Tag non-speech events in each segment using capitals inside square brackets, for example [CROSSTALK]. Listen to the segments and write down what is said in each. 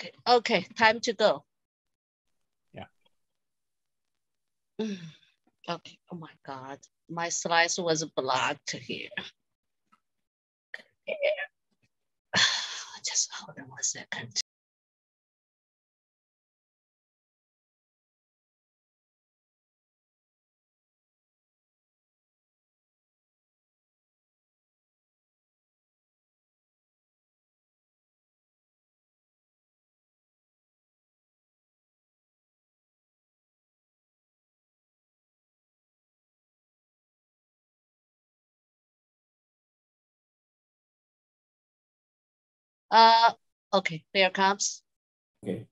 Okay, okay, time to go. Yeah. Mm, okay, oh my God, my slice was blocked here. [SIGHS] Just hold on one second. Uh, okay, there comes. Okay.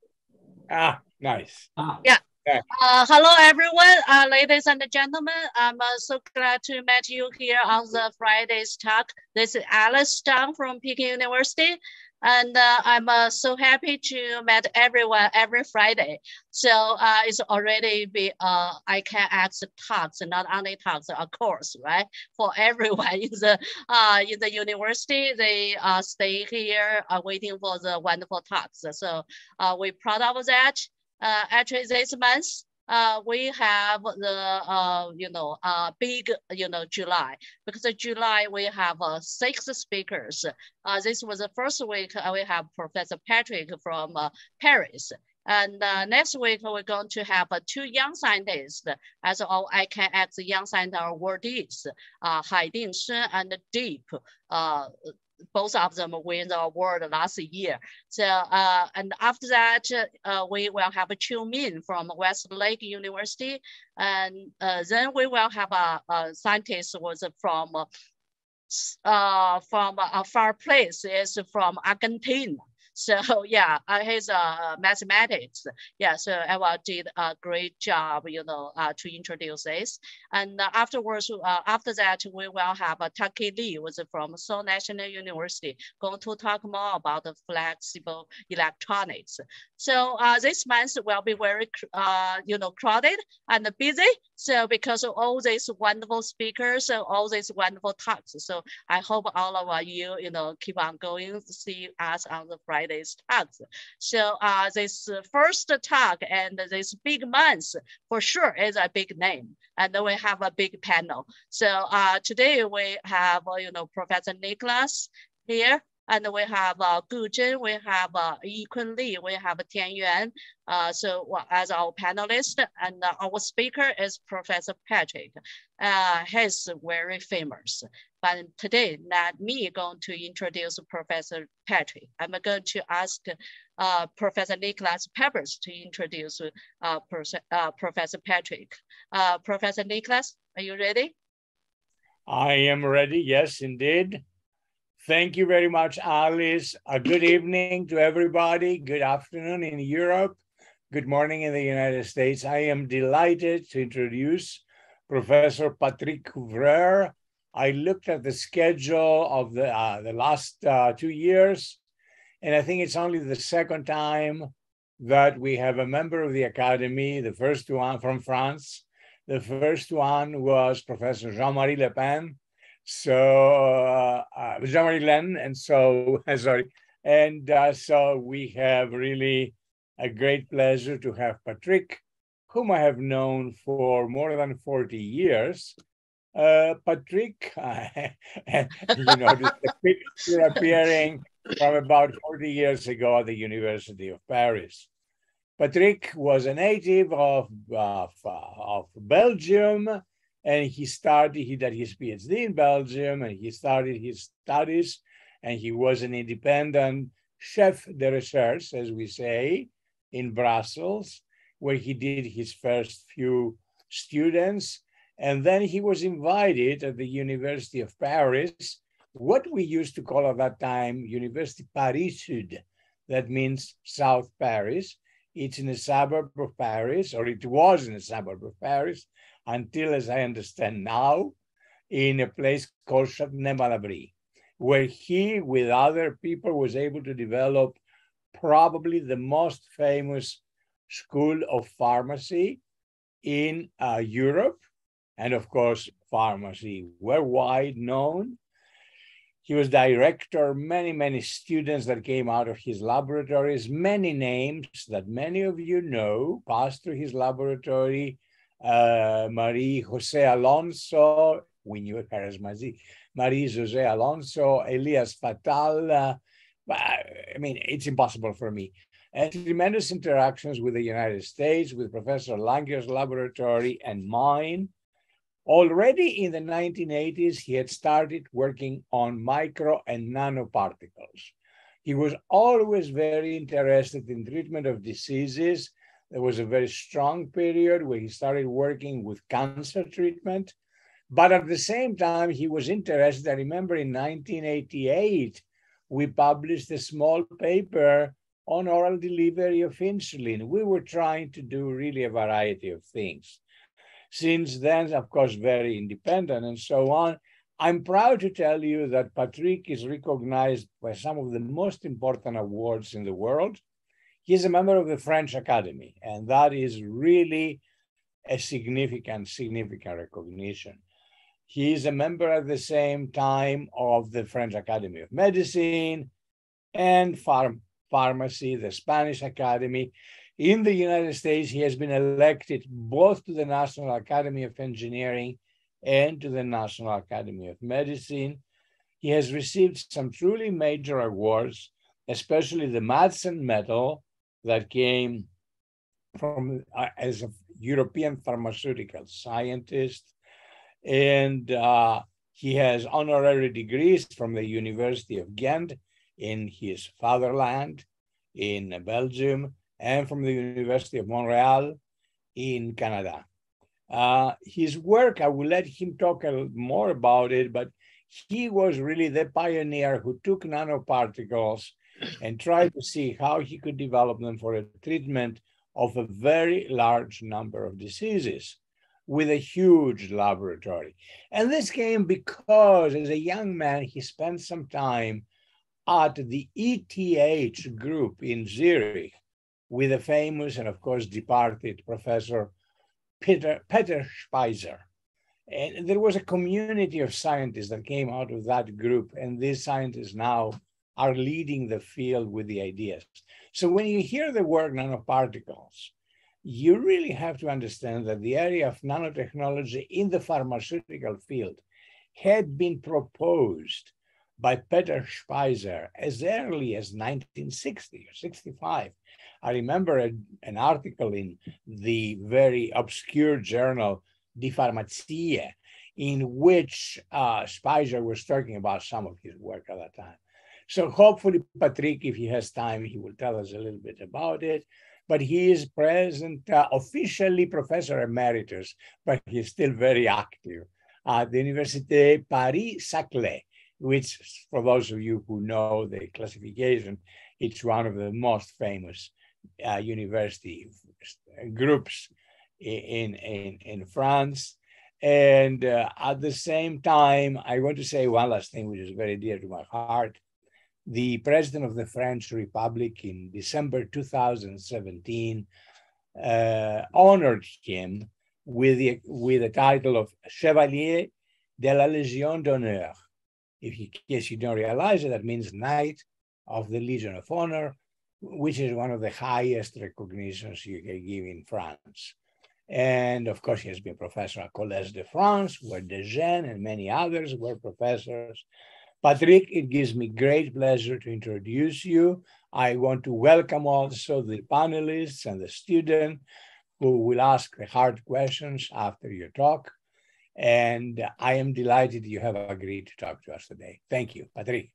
Ah, nice. Ah. Yeah. Yeah. Uh, hello, everyone. Uh, ladies and gentlemen, I'm uh, so glad to meet you here on the Friday's talk. This is Alice Zhang from Peking University. And uh, I'm uh, so happy to meet everyone every Friday. So uh, it's already be uh, iCANX talks, not only talks, of course, right? For [LAUGHS] everyone in the uh, in the university, they uh, stay here uh, waiting for the wonderful talks. So uh, we're proud of that. Uh, actually, this month, uh, we have the uh, you know uh, big you know July because July we have uh, six speakers. Uh, this was the first week uh, we have Professor Patrick from uh, Paris. And uh, next week, we're going to have uh, two young scientists as all iCANX young scientist awardees, uh, Hai Ding Shen and Deep. Uh, both of them win the award last year. So, uh, and after that, uh, we will have Chiu Min from Westlake University. And uh, then we will have a, a scientist was from, uh, from a far place, is from Argentina. So [LAUGHS] yeah, uh, he's uh, mathematics. Yeah, so Eva did a great job, you know, uh, to introduce this. And afterwards, uh, after that, we will have uh, Takhee Lee, was from Seoul National University, going to talk more about the flexible electronics. So uh, this month will be very, uh, you know, crowded and busy. So because of all these wonderful speakers and all these wonderful talks. So I hope all of you, you know, keep on going to see us on the Friday's talks. So uh, this first talk and this big month for sure is a big name. And then we have a big panel. So uh, today we have, you know, Professor Nicholas here and we have uh, Gu Zhen, we have uh, Yikun Li, we have Tian Yuan. Uh, so as our panelist, and uh, our speaker is Professor Patrick. Uh, he's very famous. But today, not me going to introduce Professor Patrick. I'm going to ask uh, Professor Nicholas Peppas to introduce uh, uh, Professor Patrick. Uh, Professor Nicholas, are you ready? I am ready, yes, indeed. Thank you very much, Alice. A good evening to everybody. Good afternoon in Europe. Good morning in the United States. I am delighted to introduce Professor Patrick Couvreur. I looked at the schedule of the, uh, the last uh, two years, and I think it's only the second time that we have a member of the Academy, the first one from France. The first one was Professor Jean-Marie Le Pen, so uh, uh, Jean-Marie Lehn, and so [LAUGHS] sorry, and uh, so we have really a great pleasure to have Patrick, whom I have known for more than 40 years. Uh, Patrick, [LAUGHS] you know, the picture appearing from about 40 years ago at the University of Paris. Patrick was a native of, of, of Belgium, and he started, he did his PhD in Belgium, and he started his studies, and he was an independent chef de recherche, as we say, in Brussels, where he did his first few students. And then he was invited at the University of Paris, what we used to call at that time University Paris Sud, that means South Paris. It's in a suburb of Paris, or it was in a suburb of Paris, until, as I understand now, in a place called Châtenay-Malabry, where he, with other people, was able to develop probably the most famous school of pharmacy in uh, Europe, and of course, pharmacy worldwide known. He was director, many, many students that came out of his laboratories, many names that many of you know passed through his laboratory. Uh, Marie Jose Alonso, we knew her as Marie, Marie Jose Alonso, Elias Fattal. Uh, I mean, it's impossible for me. And tremendous interactions with the United States, with Professor Langer's laboratory and mine. Already in the 1980s, he had started working on micro and nanoparticles. He was always very interested in treatment of diseases. There was a very strong period where he started working with cancer treatment. But at the same time, he was interested. I remember in 1988, we published a small paper on oral delivery of insulin. We were trying to do really a variety of things since then, of course, very independent and so on. I'm proud to tell you that Patrick is recognized by some of the most important awards in the world. He's a member of the French Academy, and that is really a significant, significant recognition. He is a member at the same time of the French Academy of Medicine and Pharm- Pharmacy, the Spanish Academy. In the United States, he has been elected both to the National Academy of Engineering and to the National Academy of Medicine. He has received some truly major awards, especially the Madsen Medal that came from uh, as a European pharmaceutical scientist. And uh, he has honorary degrees from the University of Ghent in his fatherland in Belgium and from the University of Montreal in Canada. Uh, his work, I will let him talk a more about it, but he was really the pioneer who took nanoparticles and tried to see how he could develop them for a treatment of a very large number of diseases with a huge laboratory. And this came because as a young man, he spent some time at the ETH group in Zurich, with the famous and of course departed professor Peter, Peter Speiser. And there was a community of scientists that came out of that group, and these scientists now are leading the field with the ideas. So when you hear the word nanoparticles, you really have to understand that the area of nanotechnology in the pharmaceutical field had been proposed by Peter Speiser as early as 1960 or 65 I remember a, an article in the very obscure journal Die Pharmazie, in which uh, Speiser was talking about some of his work at that time. So hopefully, Patrick, if he has time, he will tell us a little bit about it. But he is present, uh, officially professor emeritus, but he's still very active at the Université Paris-Saclay, which, for those of you who know the classification, it's one of the most famous uh, university groups in, in, in France. And uh, at the same time, I want to say one last thing, which is very dear to my heart. The president of the French Republic in December 2017 uh, honored him with the, with the title of Chevalier de la Légion d'honneur. If you, in case you don't realize it, that means Knight of the Legion of Honor which is one of the highest recognitions you can give in France. And of course, he has been professor at Collège de France, where De Gennes and many others were professors. Patrick, it gives me great pleasure to introduce you. I want to welcome also the panelists and the student who will ask the hard questions after your talk. And I am delighted you have agreed to talk to us today. Thank you, Patrick.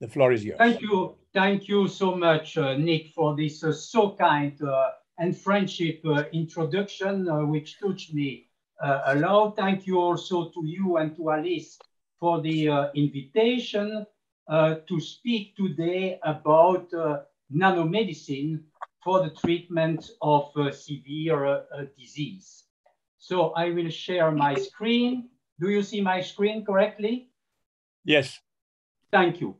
The floor is yours. Thank you. Thank you so much, uh, Nick, for this uh, so kind uh, and friendship uh, introduction, uh, which touched me uh, a lot. Thank you also to you and to Alice for the invitation to speak today about nanomedicine for the treatment of severe disease. So I will share my screen. Do you see my screen correctly? Yes. Thank you.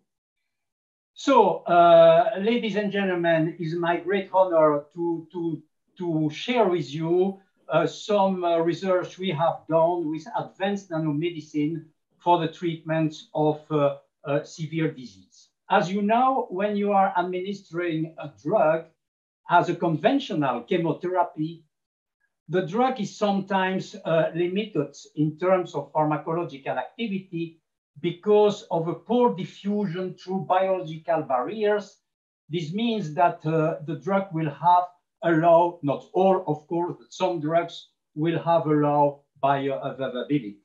So, uh, ladies and gentlemen, it's my great honor to, to, to share with you uh, some uh, research we have done with advanced nanomedicine for the treatment of uh, uh, severe disease. As you know, when you are administering a drug as a conventional chemotherapy, the drug is sometimes uh, limited in terms of pharmacological activity because of a poor diffusion through biological barriers. This means that uh, the drug will have a low, not all, of course, but some drugs will have a low bioavailability.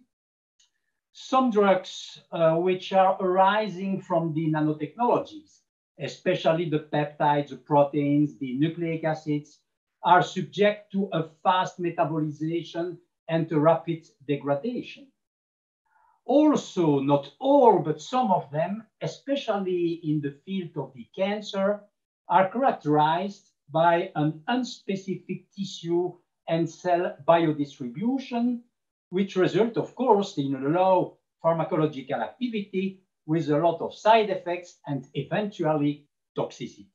Some drugs uh, which are arising from the nanotechnologies, especially the peptides, the proteins, the nucleic acids, are subject to a fast metabolization and to rapid degradation. Also, not all, but some of them, especially in the field of the cancer, are characterized by an unspecific tissue and cell biodistribution, which result, of course, in a low pharmacological activity with a lot of side effects and eventually toxicity.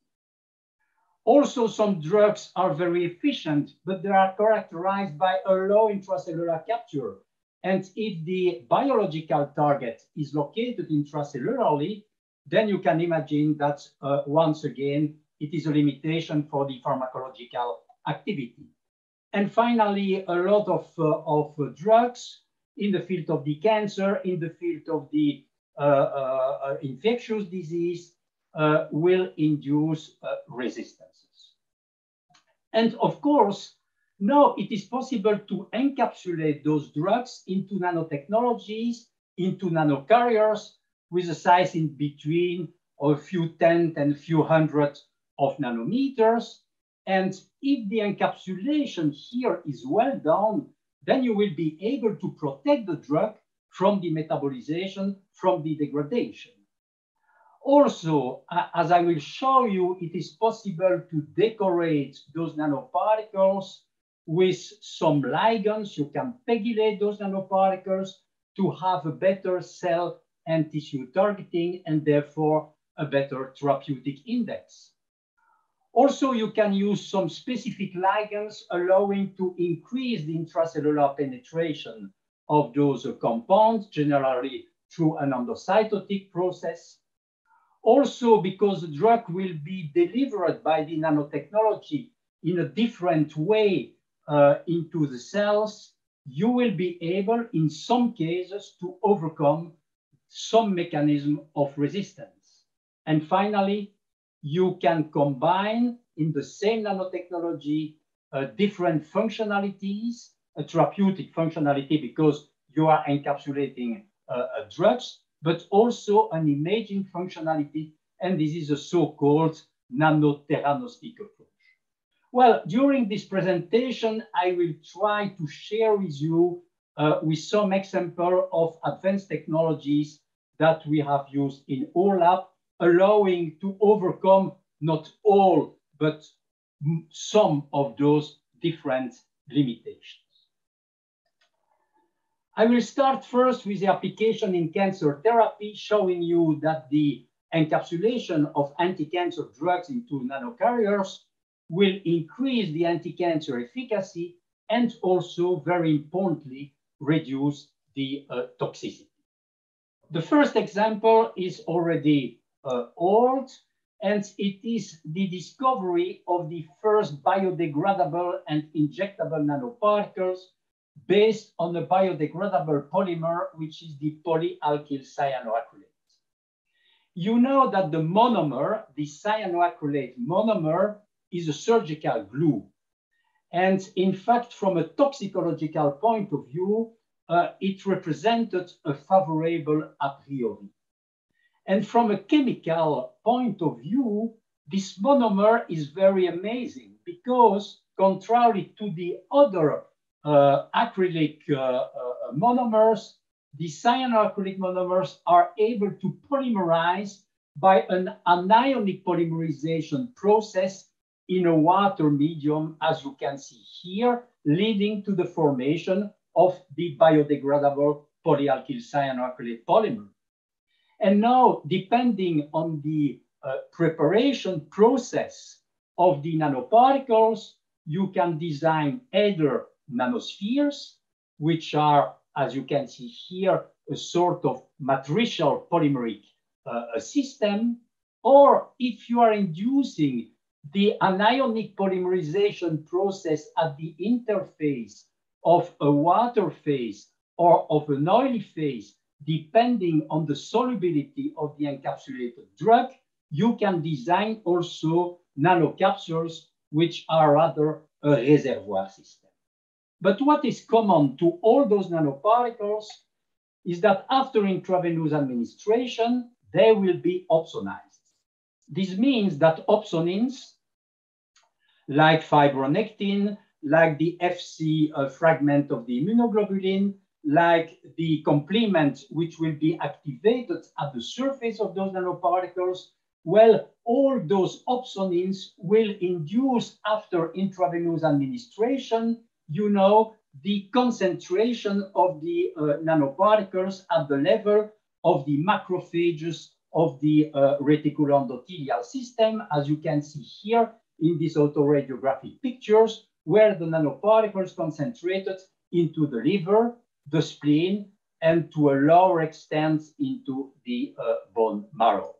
Also, some drugs are very efficient, but they are characterized by a low intracellular capture. And if the biological target is located intracellularly, then you can imagine that uh, once again, it is a limitation for the pharmacological activity. And finally, a lot of, uh, of uh, drugs in the field of the cancer, in the field of the uh, infectious disease, will induce resistances. And of course, now it is possible to encapsulate those drugs into nanotechnologies, into nanocarriers with a size in between a few ten and a few hundred of nanometers. And if the encapsulation here is well done, then you will be able to protect the drug from the metabolization, from the degradation. Also, as I will show you, it is possible to decorate those nanoparticles with some ligands. You can pegylate those nanoparticles to have a better cell and tissue targeting and therefore a better therapeutic index. Also, you can use some specific ligands allowing to increase the intracellular penetration of those compounds, generally through an endocytotic process. Also, because the drug will be delivered by the nanotechnology in a different way uh, into the cells, you will be able, in some cases, to overcome some mechanism of resistance. And finally, you can combine in the same nanotechnology uh, different functionalities, a therapeutic functionality because you are encapsulating uh, drugs, but also an imaging functionality. And this is a so-called nanotheranostic approach. Well, during this presentation, I will try to share with you uh, with some example of advanced technologies that we have used in OLAP allowing to overcome not all, but some of those different limitations. I will start first with the application in cancer therapy, showing you that the encapsulation of anti-cancer drugs into nanocarriers will increase the anti-cancer efficacy and also, very importantly, reduce the uh, toxicity. The first example is already old, and it is the discovery of the first biodegradable and injectable nanoparticles based on a biodegradable polymer, which is the polyalkyl cyanoacrylate. You know that the monomer, the cyanoacrylate monomer, is a surgical glue. And in fact, from a toxicological point of view, uh, it represented a favorable a priori. And from a chemical point of view, this monomer is very amazing because contrary to the other uh, acrylic uh, uh, monomers, the cyanoacrylic monomers are able to polymerize by an anionic polymerization process in a water medium, as you can see here, leading to the formation of the biodegradable polyalkyl cyanoacrylate polymer. And now, depending on the uh, preparation process of the nanoparticles, you can design either nanospheres, which are, as you can see here, a sort of matricial polymeric uh, system, or if you are inducing the anionic polymerization process at the interface of a water phase or of an oily phase, depending on the solubility of the encapsulated drug, you can design also nanocapsules, which are rather a reservoir system. But what is common to all those nanoparticles is that after intravenous administration, they will be opsonized. This means that opsonins, like fibronectin, like the FC uh, fragment of the immunoglobulin, like the complement which will be activated at the surface of those nanoparticles, well, all those opsonins will induce after intravenous administration, you know, the concentration of the uh, nanoparticles at the level of the macrophages of the uh, reticuloendothelial system, as you can see here in these autoradiographic pictures, where the nanoparticles concentrated into the liver, the spleen, and to a lower extent into the uh, bone marrow.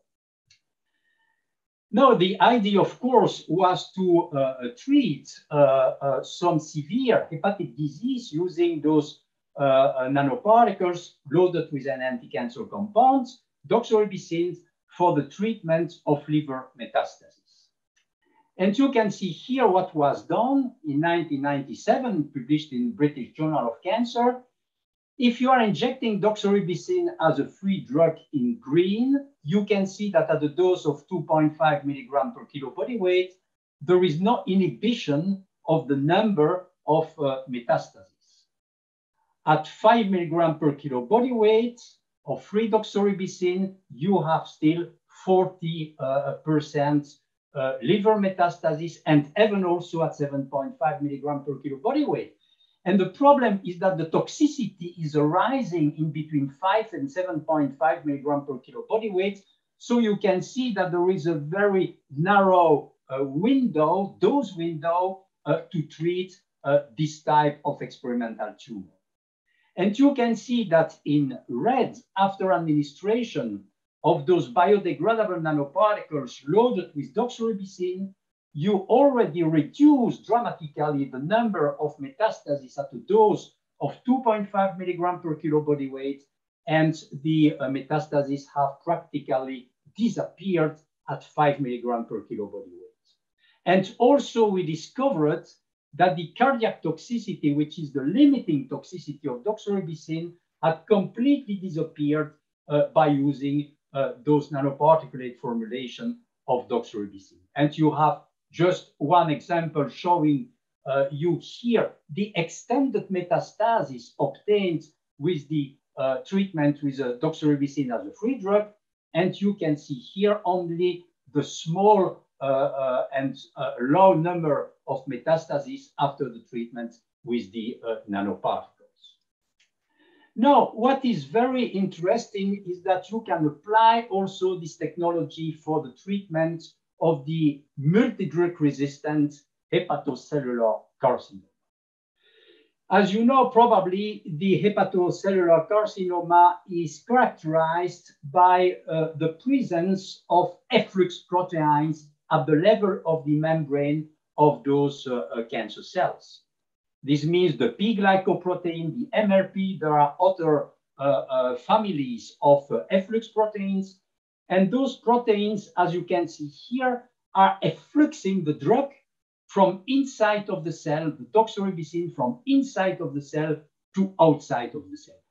Now, the idea, of course, was to uh, uh treat uh, uh, some severe hepatic disease using those uh, nanoparticles loaded with an anti-cancer compound, doxorubicin, for the treatment of liver metastasis. And you can see here what was done in 1997, published in British Journal of Cancer. If you are injecting doxorubicin as a free drug in green, you can see that at a dose of 2.5 milligram per kilo body weight, there is no inhibition of the number of uh, metastases. At 5 milligram per kilo body weight of free doxorubicin, you have still 40% uh, uh, liver metastasis and even also at 7.5 milligram per kilo body weight. And the problem is that the toxicity is arising in between 5 and 7.5 milligram per kilo body weight. So you can see that there is a very narrow uh, window, dose window, uh, to treat uh, this type of experimental tumor. And you can see that in red, after administration of those biodegradable nanoparticles loaded with doxorubicin, you already reduce dramatically the number of metastases at a dose of 2.5 milligram per kilo body weight, and the uh, metastases have practically disappeared at 5 milligram per kilo body weight. And also we discovered that the cardiac toxicity, which is the limiting toxicity of doxorubicin, had completely disappeared uh, by using uh, those nanoparticulate formulation of doxorubicin. And you have just one example showing uh, you here the extended metastasis obtained with the uh, treatment with uh, doxorubicin as a free drug. And you can see here only the small uh, uh, and uh, low number of metastases after the treatment with the nanoparticles. Now, what is very interesting is that you can apply also this technology for the treatment of the multi-drug resistant hepatocellular carcinoma. As you know, probably the hepatocellular carcinoma is characterized by uh, the presence of efflux proteins at the level of the membrane of those uh, uh, cancer cells. This means the P glycoprotein, the MRP, there are other uh, uh, families of uh, efflux proteins and those proteins, as you can see here, are effluxing the drug from inside of the cell, the doxorubicin from inside of the cell to outside of the cell.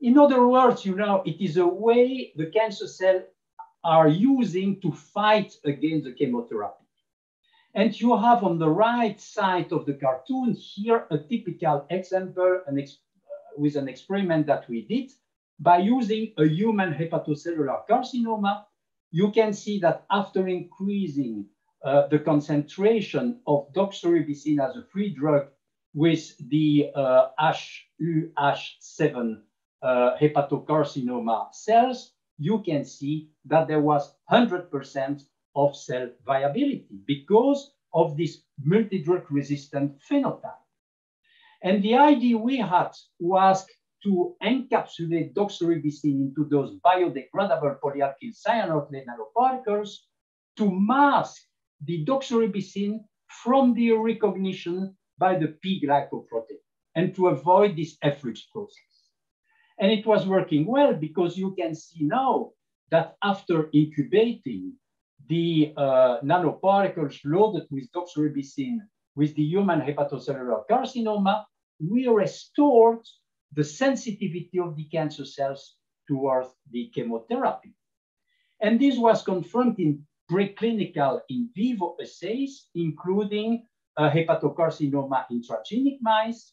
In other words, you know, it is a way the cancer cell are using to fight against the chemotherapy. And you have on the right side of the cartoon here a typical example an ex uh, with an experiment that we did by using a human hepatocellular carcinoma, you can see that after increasing uh, the concentration of doxorubicin as a free drug with the uh, HUH7 uh, hepatocarcinoma cells, you can see that there was 100% of cell viability because of this multi-drug resistant phenotype. And the idea we had was to encapsulate doxorubicin into those biodegradable polyalkyl cyanoacrylate nanoparticles to mask the doxorubicin from the recognition by the P glycoprotein and to avoid this efflux process. And it was working well because you can see now that after incubating the uh, nanoparticles loaded with doxorubicin with the human hepatocellular carcinoma, we restored the sensitivity of the cancer cells towards the chemotherapy. And this was confirmed in preclinical in vivo assays, including uh, hepatocarcinoma intragenic mice.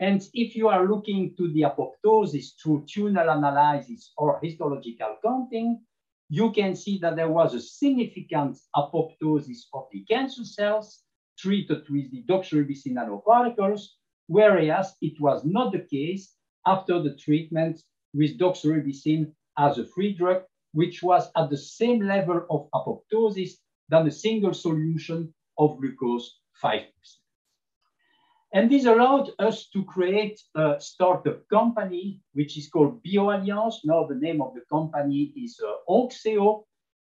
And if you are looking to the apoptosis through TUNEL analysis or histological counting, you can see that there was a significant apoptosis of the cancer cells treated with the doxorubicin nanoparticles, whereas it was not the case after the treatment with doxorubicin as a free drug, which was at the same level of apoptosis than a single solution of glucose 5%. And this allowed us to create a startup company, which is called BioAlliance. Now the name of the company is uh.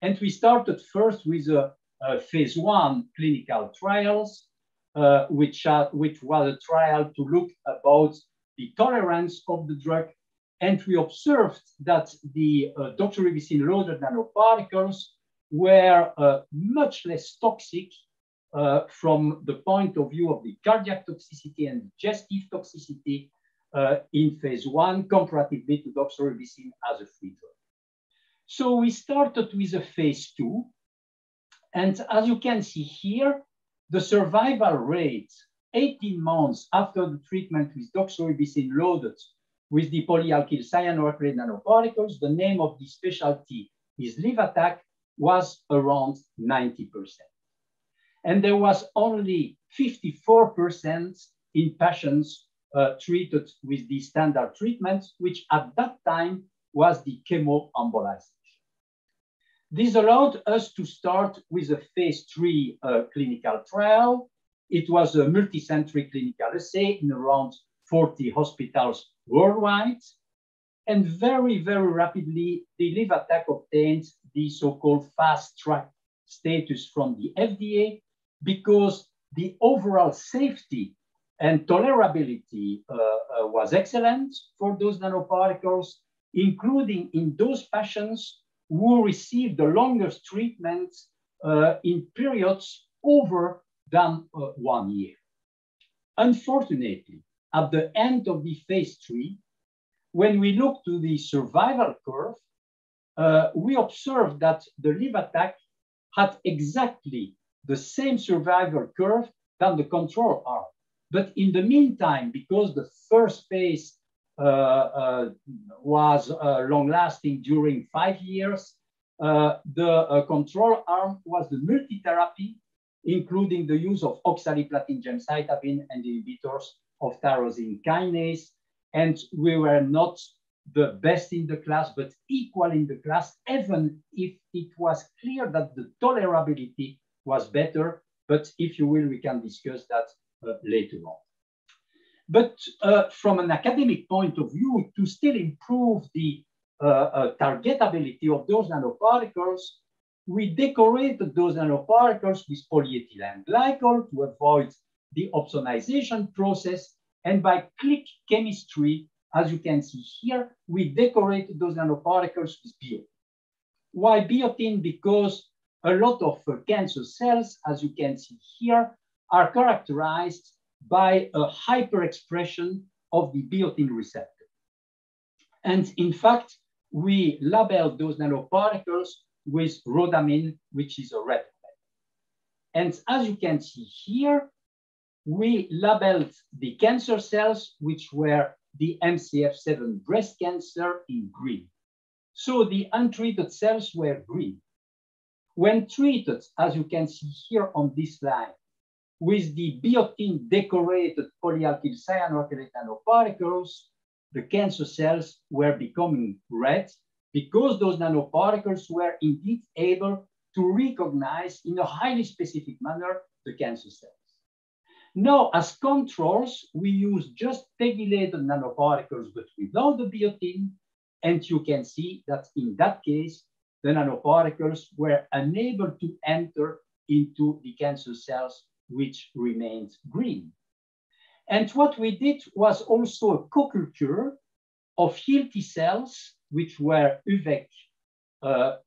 And we started first with a, a phase one clinical trials, uh, which, uh, which was a trial to look about the tolerance of the drug. And we observed that the uh, doxorubicin-loaded nanoparticles were uh, much less toxic uh, from the point of view of the cardiac toxicity and digestive toxicity uh, in phase one comparatively to doxorubicin as a free drug. So we started with a phase two. And as you can see here, the survival rate 18 months after the treatment with doxorubicin loaded with the polyalkyl cyanoacrylate nanoparticles, the name of the specialty is Livatag, was around 90% and there was only 54% in patients uh, treated with the standard treatment, which at that time was the chemoembolization. This allowed us to start with a phase three uh, clinical trial. It was a multicentric clinical assay in around 40 hospitals worldwide. And very, very rapidly, the Livatag obtained the so-called fast track status from the FDA, because the overall safety and tolerability uh, uh, was excellent for those nanoparticles, including in those patients who received the longest treatment uh, in periods over than uh, one year. Unfortunately, at the end of the phase three, when we look to the survival curve, uh, we observe that the Livatag had exactly the same survival curve than the control arm. But in the meantime, because the first phase uh, uh, was uh, long lasting during five years, uh, the uh, control arm was the multitherapy, including the use of oxaliplatin gemcitabine and inhibitors of tyrosine kinase. And we were not the best in the class, but equal in the class, even if it was clear that the tolerability was better, but if you will, we can discuss that uh, later on. But uh, from an academic point of view, to still improve the uh, uh targetability of those nanoparticles, we decorated those nanoparticles with polyethylene glycol to avoid the opsonization process. And by click chemistry, as you can see here, we decorated those nanoparticles with biotin. Why biotin? Because a lot of uh, cancer cells, as you can see here, are characterized by a hyperexpression of the biotin receptor. And in fact, we labeled those nanoparticles with rhodamine, which is a red And as you can see here, we labeled the cancer cells, which were the MCF7 breast cancer in green. So the untreated cells were green. When treated, as you can see here on this slide, with the biotin decorated polyalkyl cyanoacrylate nanoparticles, the cancer cells were becoming red because those nanoparticles were indeed able to recognize in a highly specific manner the cancer cells. Now, as controls, we use just pegylated nanoparticles, but without the biotin. And you can see that in that case, the nanoparticles were unable to enter into the cancer cells, which remained green. And what we did was also a co-culture of healthy cells, which were UVEC, uh,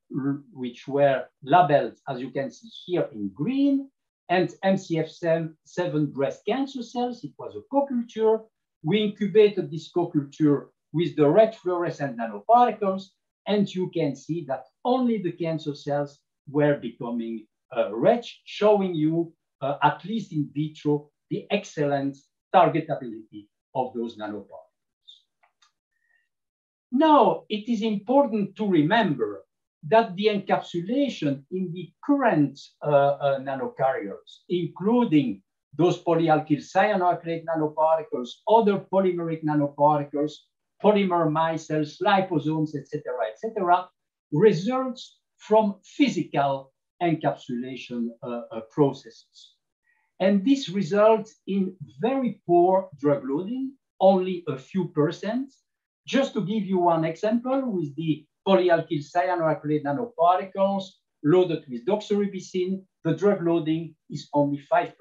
which were labeled, as you can see here in green, and MCF7 breast cancer cells. It was a co-culture. We incubated this co-culture with the red fluorescent nanoparticles, and you can see that only the cancer cells were becoming uh, red, showing you, uh, at least in vitro, the excellent targetability of those nanoparticles. Now, it is important to remember that the encapsulation in the current uh, uh, nanocarriers, including those polyalkyl cyanoacrylate nanoparticles, other polymeric nanoparticles, polymer micelles, liposomes, etc., etc., results from physical encapsulation uh, uh, processes. And this results in very poor drug loading, only a few percent. Just to give you one example, with the polyalkyl cyanoacrylate nanoparticles loaded with doxorubicin, the drug loading is only 5%,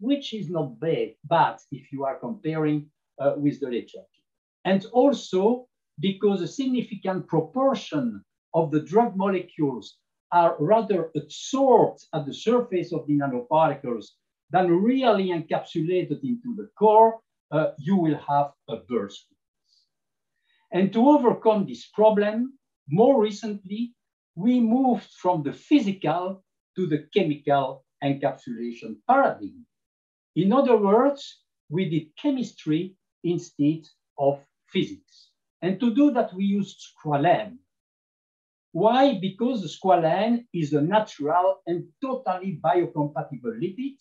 which is not bad, but if you are comparing uh, with the literature. And also because a significant proportion of the drug molecules are rather absorbed at the surface of the nanoparticles than really encapsulated into the core, uh, you will have a burst. And to overcome this problem, more recently, we moved from the physical to the chemical encapsulation paradigm. In other words, we did chemistry instead of physics. And to do that, we used squalene. Why? Because the squalene is a natural and totally biocompatible lipid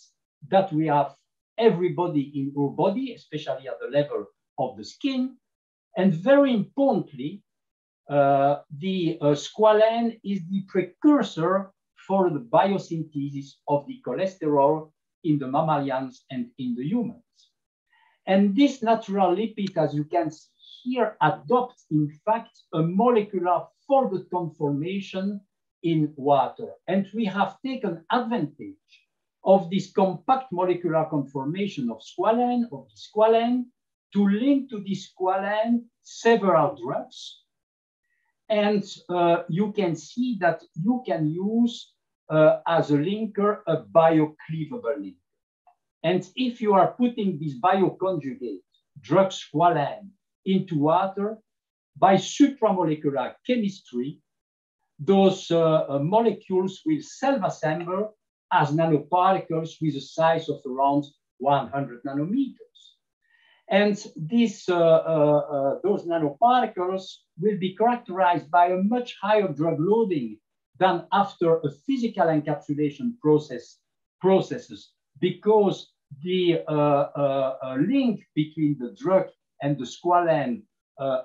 that we have everybody in our body, especially at the level of the skin. And very importantly, uh, the uh, squalene is the precursor for the biosynthesis of the cholesterol in the mammalians and in the humans. And this natural lipid, as you can see here, adopts, in fact, a molecular folded conformation in water. And we have taken advantage of this compact molecular conformation of squalene, of the squalene, to link to this squalene several drugs. And uh, you can see that you can use uh, as a linker a biocleavable linker. And if you are putting this bioconjugate drug squalene into water, by supramolecular chemistry, those uh, uh molecules will self-assemble as nanoparticles with a size of around 100 nanometers. And these, uh, uh, uh, those nanoparticles will be characterized by a much higher drug loading than after a physical encapsulation process processes because the uh, uh, uh, link between the drug and the squalene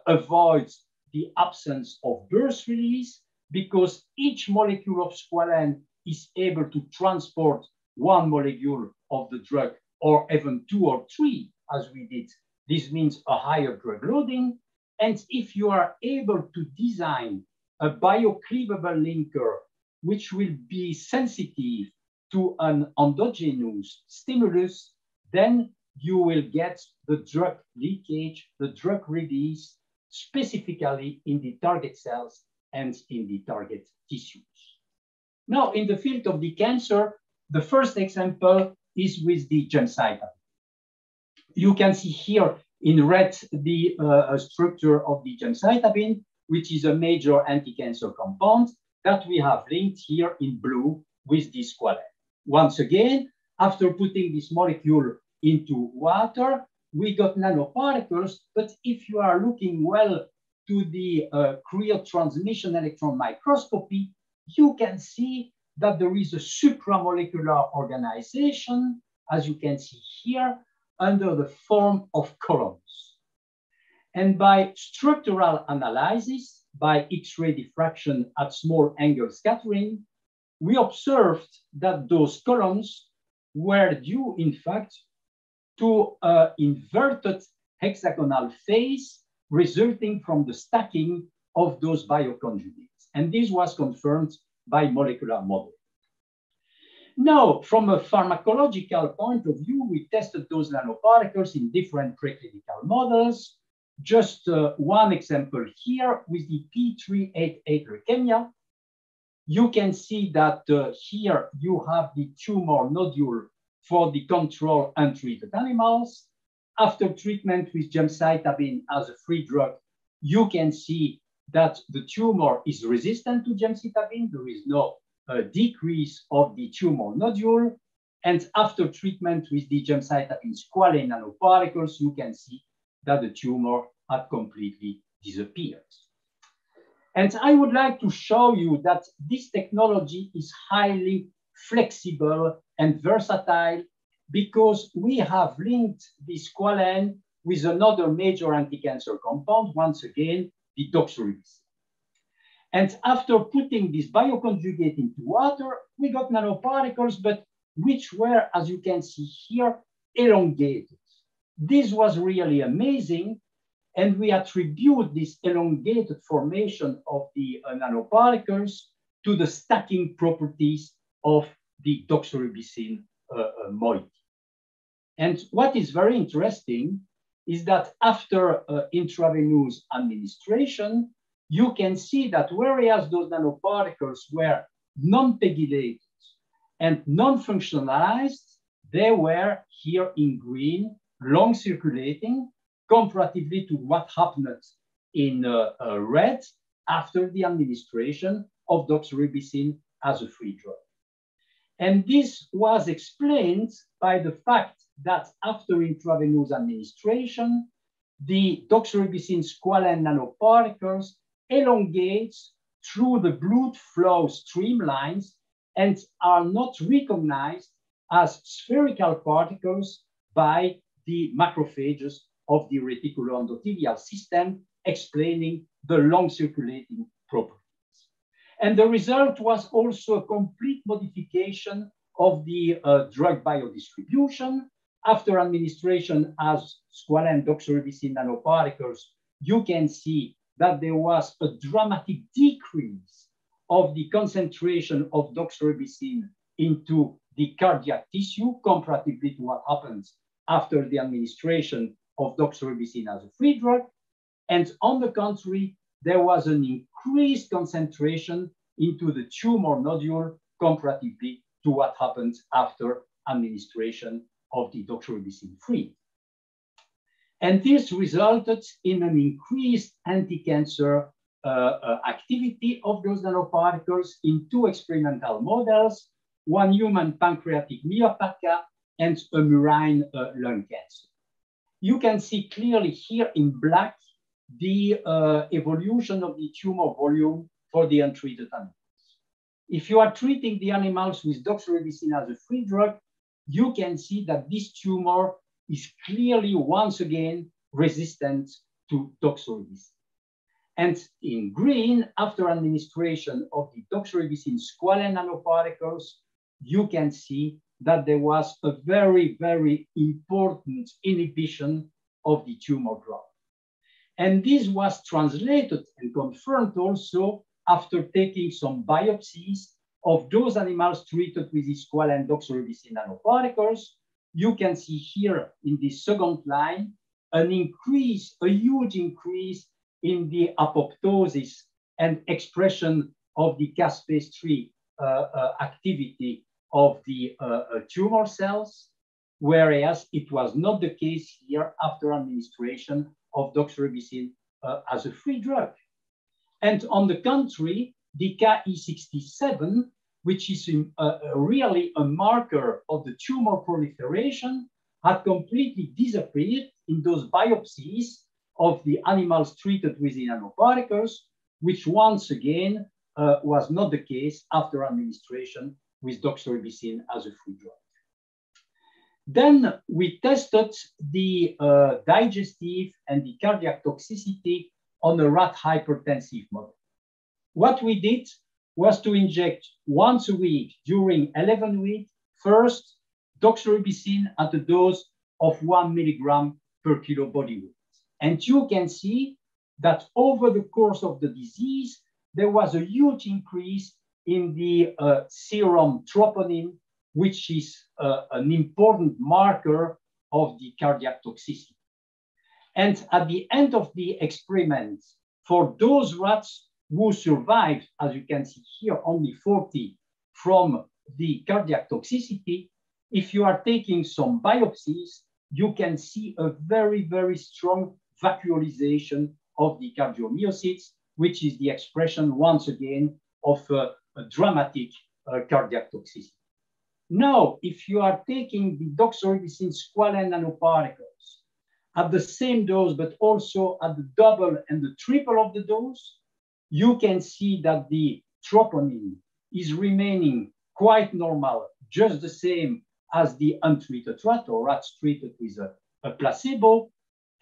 avoids the absence of burst release because each molecule of squalene is able to transport one molecule of the drug or even two or three as we did. This means a higher drug loading. And if you are able to design a biocleavable linker, which will be sensitive to an endogenous stimulus, then you will get the drug leakage, the drug release, specifically in the target cells and in the target tissues. Now, in the field of the cancer, the first example is with the gemcitabine. You can see here in red the uh, structure of the gemcitabine, which is a major anti-cancer compound that we have linked here in blue with this squalene. Once again, after putting this molecule into water, we got nanoparticles, but if you are looking well to the uh, cryotransmission electron microscopy, you can see that there is a supramolecular organization, as you can see here, under the form of columns. And by structural analysis, by X-ray diffraction at small angle scattering, we observed that those columns were due, in fact, to an inverted hexagonal phase resulting from the stacking of those bioconjugates. And this was confirmed by molecular model. Now, from a pharmacological point of view, we tested those nanoparticles in different preclinical models. Just uh, one example here with the P388 leukemia. You can see that uh, here you have the tumor nodule for the control untreated animals. After treatment with gemcitabine as a free drug, you can see that the tumor is resistant to gemcitabine. There is no uh, decrease of the tumor nodule. And after treatment with the gemcitabine squalane nanoparticles, you can see that the tumor had completely disappeared. And I would like to show you that this technology is highly flexible and versatile because we have linked the squalane with another major anti-cancer compound, once again, the doxorubicin. And after putting this bioconjugate into water, we got nanoparticles, but which were, as you can see here, elongated. This was really amazing. And we attribute this elongated formation of the uh, nanoparticles to the stacking properties of the doxorubicin uh, uh, moiety. And what is very interesting is that after uh, intravenous administration, you can see that whereas those nanoparticles were non-pegylated and non-functionalized, they were here in green, long circulating, comparatively to what happened in uh, uh, red after the administration of doxorubicin as a free drug. And this was explained by the fact that after intravenous administration, the doxorubicin squalane nanoparticles elongates through the blood flow streamlines and are not recognized as spherical particles by the macrophages of the reticuloendothelial system, explaining the long circulating properties. And the result was also a complete modification of the uh, drug biodistribution. After administration as squalane doxorubicin nanoparticles, you can see that there was a dramatic decrease of the concentration of doxorubicin into the cardiac tissue comparatively to what happens after the administration of doxorubicin as a free drug. And on the contrary, there was an increased concentration into the tumor nodule comparatively to what happens after administration of the doxorubicin free. And this resulted in an increased anti-cancer uh, uh, activity of those nanoparticles in two experimental models, one human pancreatic myopathy and a murine uh, lung cancer. You can see clearly here in black the uh, evolution of the tumor volume for the untreated animals. If you are treating the animals with doxorubicin as a free drug, you can see that this tumor is clearly once again resistant to doxorubicin. And in green, after administration of the doxorubicin squalane nanoparticles, you can see that there was a very, very important inhibition of the tumor growth. And this was translated and confirmed also after taking some biopsies of those animals treated with the squalane doxorubicin nanoparticles you can see here in the second line an increase, a huge increase in the apoptosis and expression of the caspase-3 uh, uh, activity of the uh, uh, tumor cells, whereas it was not the case here after administration of doxorubicin uh, as a free drug. And on the contrary, the Ki67 which is a, a, really a marker of the tumor proliferation, had completely disappeared in those biopsies of the animals treated with the nanoparticles, which once again uh, was not the case after administration with doxorubicin as a free drug. Then we tested the uh, digestive and the cardiac toxicity on a rat hypertensive model. What we did was to inject once a week during 11 weeks, first doxorubicin at a dose of one milligram per kilo body weight. And you can see that over the course of the disease, there was a huge increase in the uh, serum troponin, which is uh, an important marker of the cardiac toxicity. And at the end of the experiment, for those rats who survived, as you can see here, only 40 from the cardiac toxicity, if you are taking some biopsies, you can see a very, very strong vacuolization of the cardiomyocytes, which is the expression, once again, of uh, a dramatic uh, cardiac toxicity. Now, if you are taking the doxorubicin squalene nanoparticles at the same dose, but also at the double and the triple of the dose, you can see that the troponin is remaining quite normal, just the same as the untreated rat or rats treated with a, a placebo.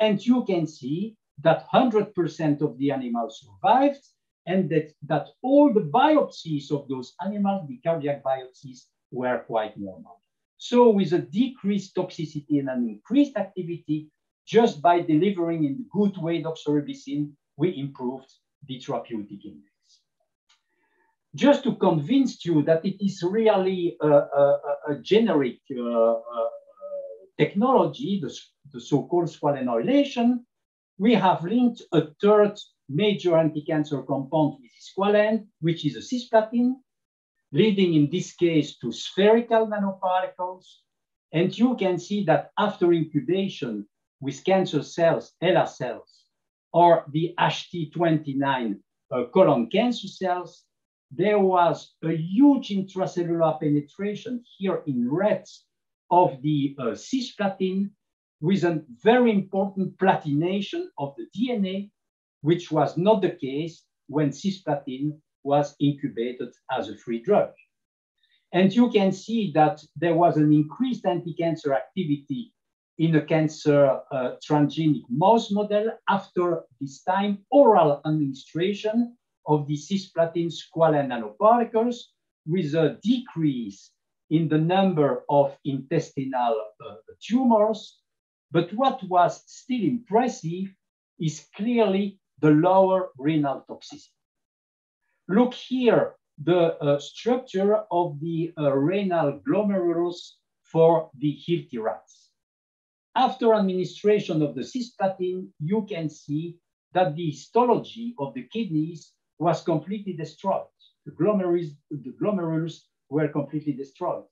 And you can see that 100% of the animals survived and that, that all the biopsies of those animals, the cardiac biopsies, were quite normal. So with a decreased toxicity and an increased activity, just by delivering in good way doxorubicin, we improved the therapeutic index. Just to convince you that it is really a, a, a generic uh, uh, technology, the, the so-called squalenoylation, we have linked a third major anti-cancer compound with squalene, which is a cisplatin, leading in this case to spherical nanoparticles. And you can see that after incubation with cancer cells, HeLa cells, or the HT29 uh, colon cancer cells, there was a huge intracellular penetration here in rats of the uh, cisplatin with a very important platination of the DNA, which was not the case when cisplatin was incubated as a free drug. And you can see that there was an increased anti-cancer activity in a cancer uh, transgenic mouse model after this time oral administration of the cisplatin squalene nanoparticles with a decrease in the number of intestinal uh, tumors but what was still impressive is clearly the lower renal toxicity. Look here, the uh, structure of the uh, renal glomerulus for the healthy rats. After administration of the cisplatin, you can see that the histology of the kidneys was completely destroyed. The glomerulus, the were completely destroyed.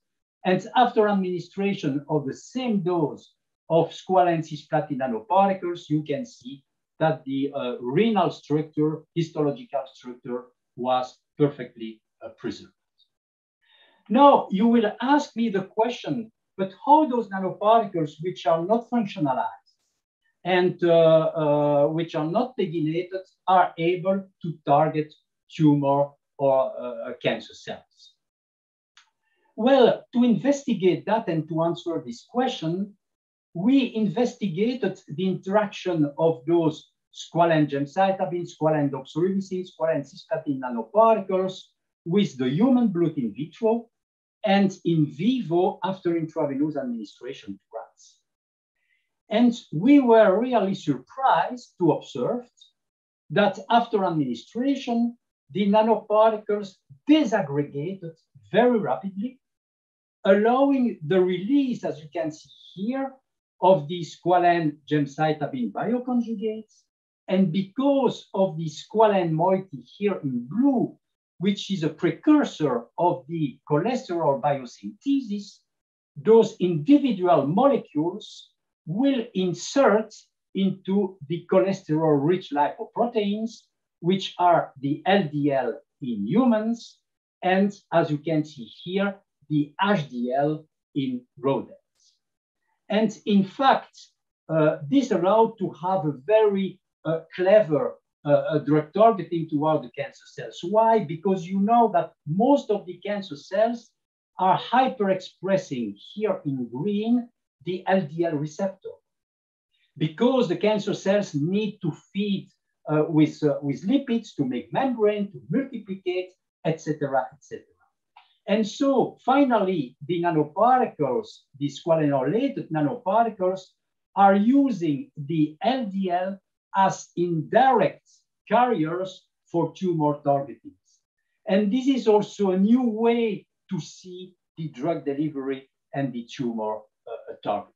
And after administration of the same dose of squalene cisplatin nanoparticles, you can see that the uh, renal structure, histological structure, was perfectly uh, preserved. Now, you will ask me the question, but how those nanoparticles, which are not functionalized and uh, uh which are not pegylated, are able to target tumor or uh, cancer cells? Well, to investigate that and to answer this question, we investigated the interaction of those squalene gemcitabine, squalene doxorubicin, squalene cisplatin nanoparticles with the human blood in vitro and in vivo after intravenous administration to rats. And we were really surprised to observe that after administration, the nanoparticles disaggregated very rapidly, allowing the release, as you can see here, of the squalene gemcitabine bioconjugates. And because of the squalene moiety here in blue, which is a precursor of the cholesterol biosynthesis, those individual molecules will insert into the cholesterol-rich lipoproteins, which are the LDL in humans, and as you can see here, the HDL in rodents. And in fact, uh, this allowed to have a very uh, clever uh, drug targeting toward the cancer cells. Why? Because you know that most of the cancer cells are hyper-expressing here in green the LDL receptor. Because the cancer cells need to feed uh, with, uh, with lipids to make membrane, to multiplicate, etc., etc. And so finally, the nanoparticles, these squalene-related nanoparticles, are using the LDL as indirect carriers for tumor targeting. And this is also a new way to see the drug delivery and the tumor uh, target.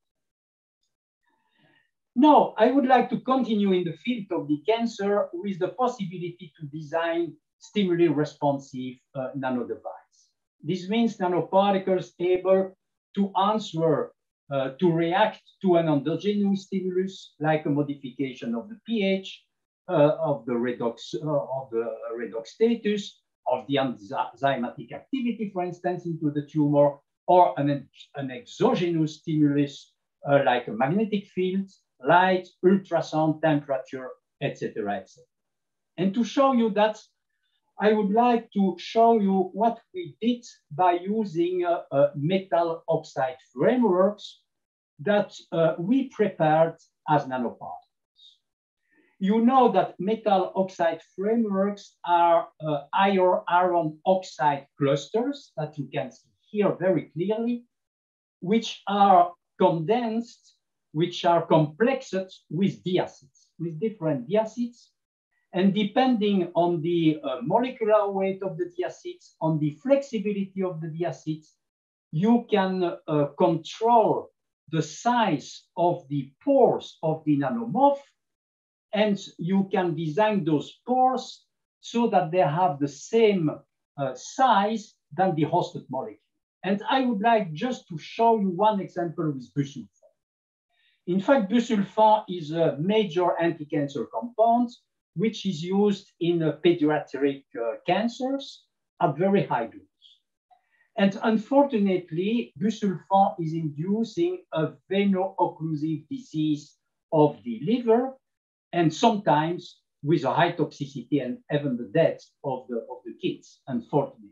Now, I would like to continue in the field of the cancer with the possibility to design stimuli responsive uh, nanodevice. This means nanoparticles able to answer, uh, to react to an endogenous stimulus, like a modification of the pH, uh, of the redox, uh, of the redox status, of the enzymatic activity, for instance, into the tumor, or an, an exogenous stimulus uh, like a magnetic field, light, ultrasound, temperature, etc., etc. And to show you that, I would like to show you what we did by using uh, uh, metal oxide frameworks that uh, we prepared as nanoparticles. You know that metal oxide frameworks are uh, iron oxide clusters that you can see here very clearly, which are condensed which are complexed with diacids, with different diacids. And depending on the uh, molecular weight of the diacids, on the flexibility of the diacids, you can uh, control the size of the pores of the nanomorph, and you can design those pores so that they have the same uh, size than the hosted molecule. And I would like just to show you one example with busulfan. In fact, busulfan is a major anti-cancer compound, which is used in uh, pediatric uh, cancers at very high dose. And unfortunately, busulfan is inducing a veno-occlusive disease of the liver, and sometimes with a high toxicity and even the death of the, of the kids, unfortunately.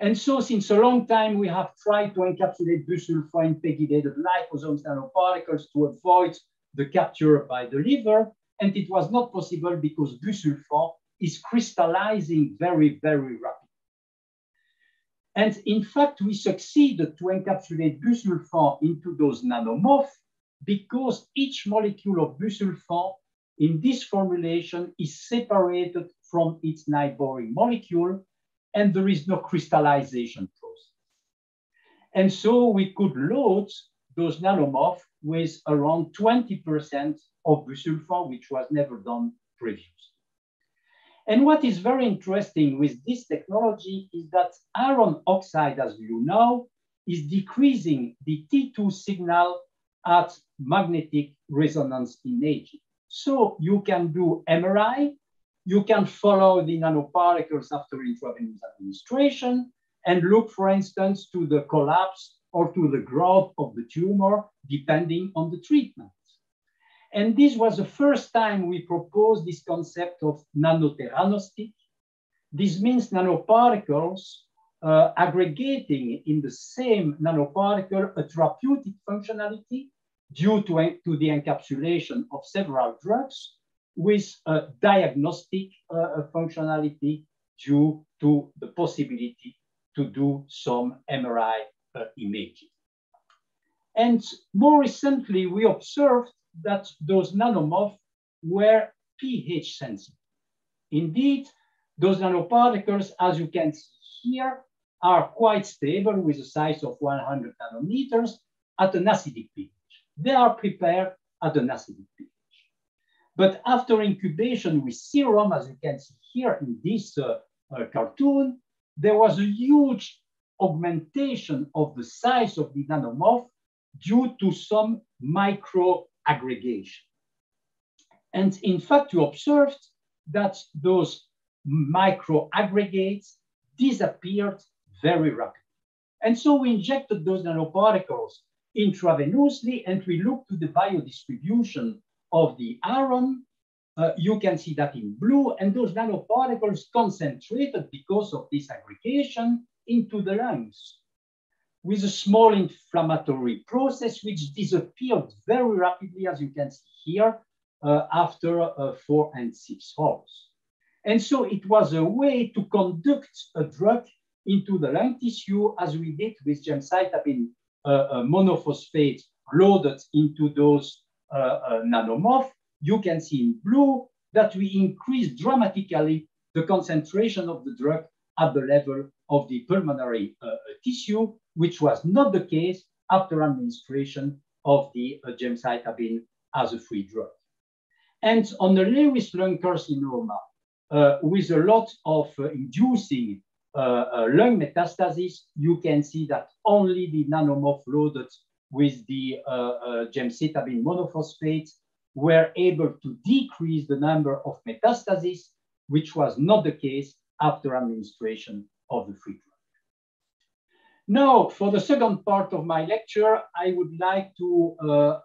And so since a long time, we have tried to encapsulate busulfan in pegylated liposomes nanoparticles to avoid the capture by the liver. And it was not possible because busulfan is crystallizing very, very rapidly. And in fact, we succeeded to encapsulate busulfan into those nanomorphs because each molecule of busulfan in this formulation is separated from its neighboring molecule and there is no crystallization process. And so we could load those nanomorphs with around 20% of busulfan, which was never done previously. And what is very interesting with this technology is that iron oxide, as you know, is decreasing the T2 signal at magnetic resonance imaging. So you can do MRI you can follow the nanoparticles after intravenous administration and look, for instance, to the collapse or to the growth of the tumor, depending on the treatment. And this was the first time we proposed this concept of nanoteranostic. This means nanoparticles uh, aggregating in the same nanoparticle a therapeutic functionality due to, to the encapsulation of several drugs with a diagnostic uh, functionality due to the possibility to do some MRI uh, imaging. And more recently, we observed that those nanomorphs were pH sensitive. Indeed, those nanoparticles, as you can see here, are quite stable with a size of 100 nanometers at an acidic pH. They are prepared at an acidic pH. But after incubation with serum, as you can see here in this uh, uh, cartoon, there was a huge augmentation of the size of the nanomorph due to some micro aggregation. And in fact, you observed that those micro aggregates disappeared very rapidly. And so we injected those nanoparticles intravenously and we looked to the biodistribution of the iron, uh, you can see that in blue, and those nanoparticles concentrated because of this aggregation into the lungs with a small inflammatory process which disappeared very rapidly, as you can see here, uh, after uh, four and six hours. And so it was a way to conduct a drug into the lung tissue as we did with gemcitabine uh, uh, monophosphate loaded into those uh, uh, nanomorph, you can see in blue that we increase dramatically the concentration of the drug at the level of the pulmonary tissue, which was not the case after administration of the uh, gemcitabine as a free drug. And on the Lewis lung carcinoma, uh, with a lot of uh, inducing uh, uh, lung metastasis, you can see that only the nanomorph loaded with the uh, gemcitabine monophosphate were able to decrease the number of metastases, which was not the case after administration of the free drug. Now, for the second part of my lecture, I would like to uh, uh,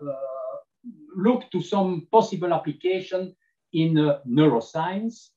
look to some possible application in uh, neuroscience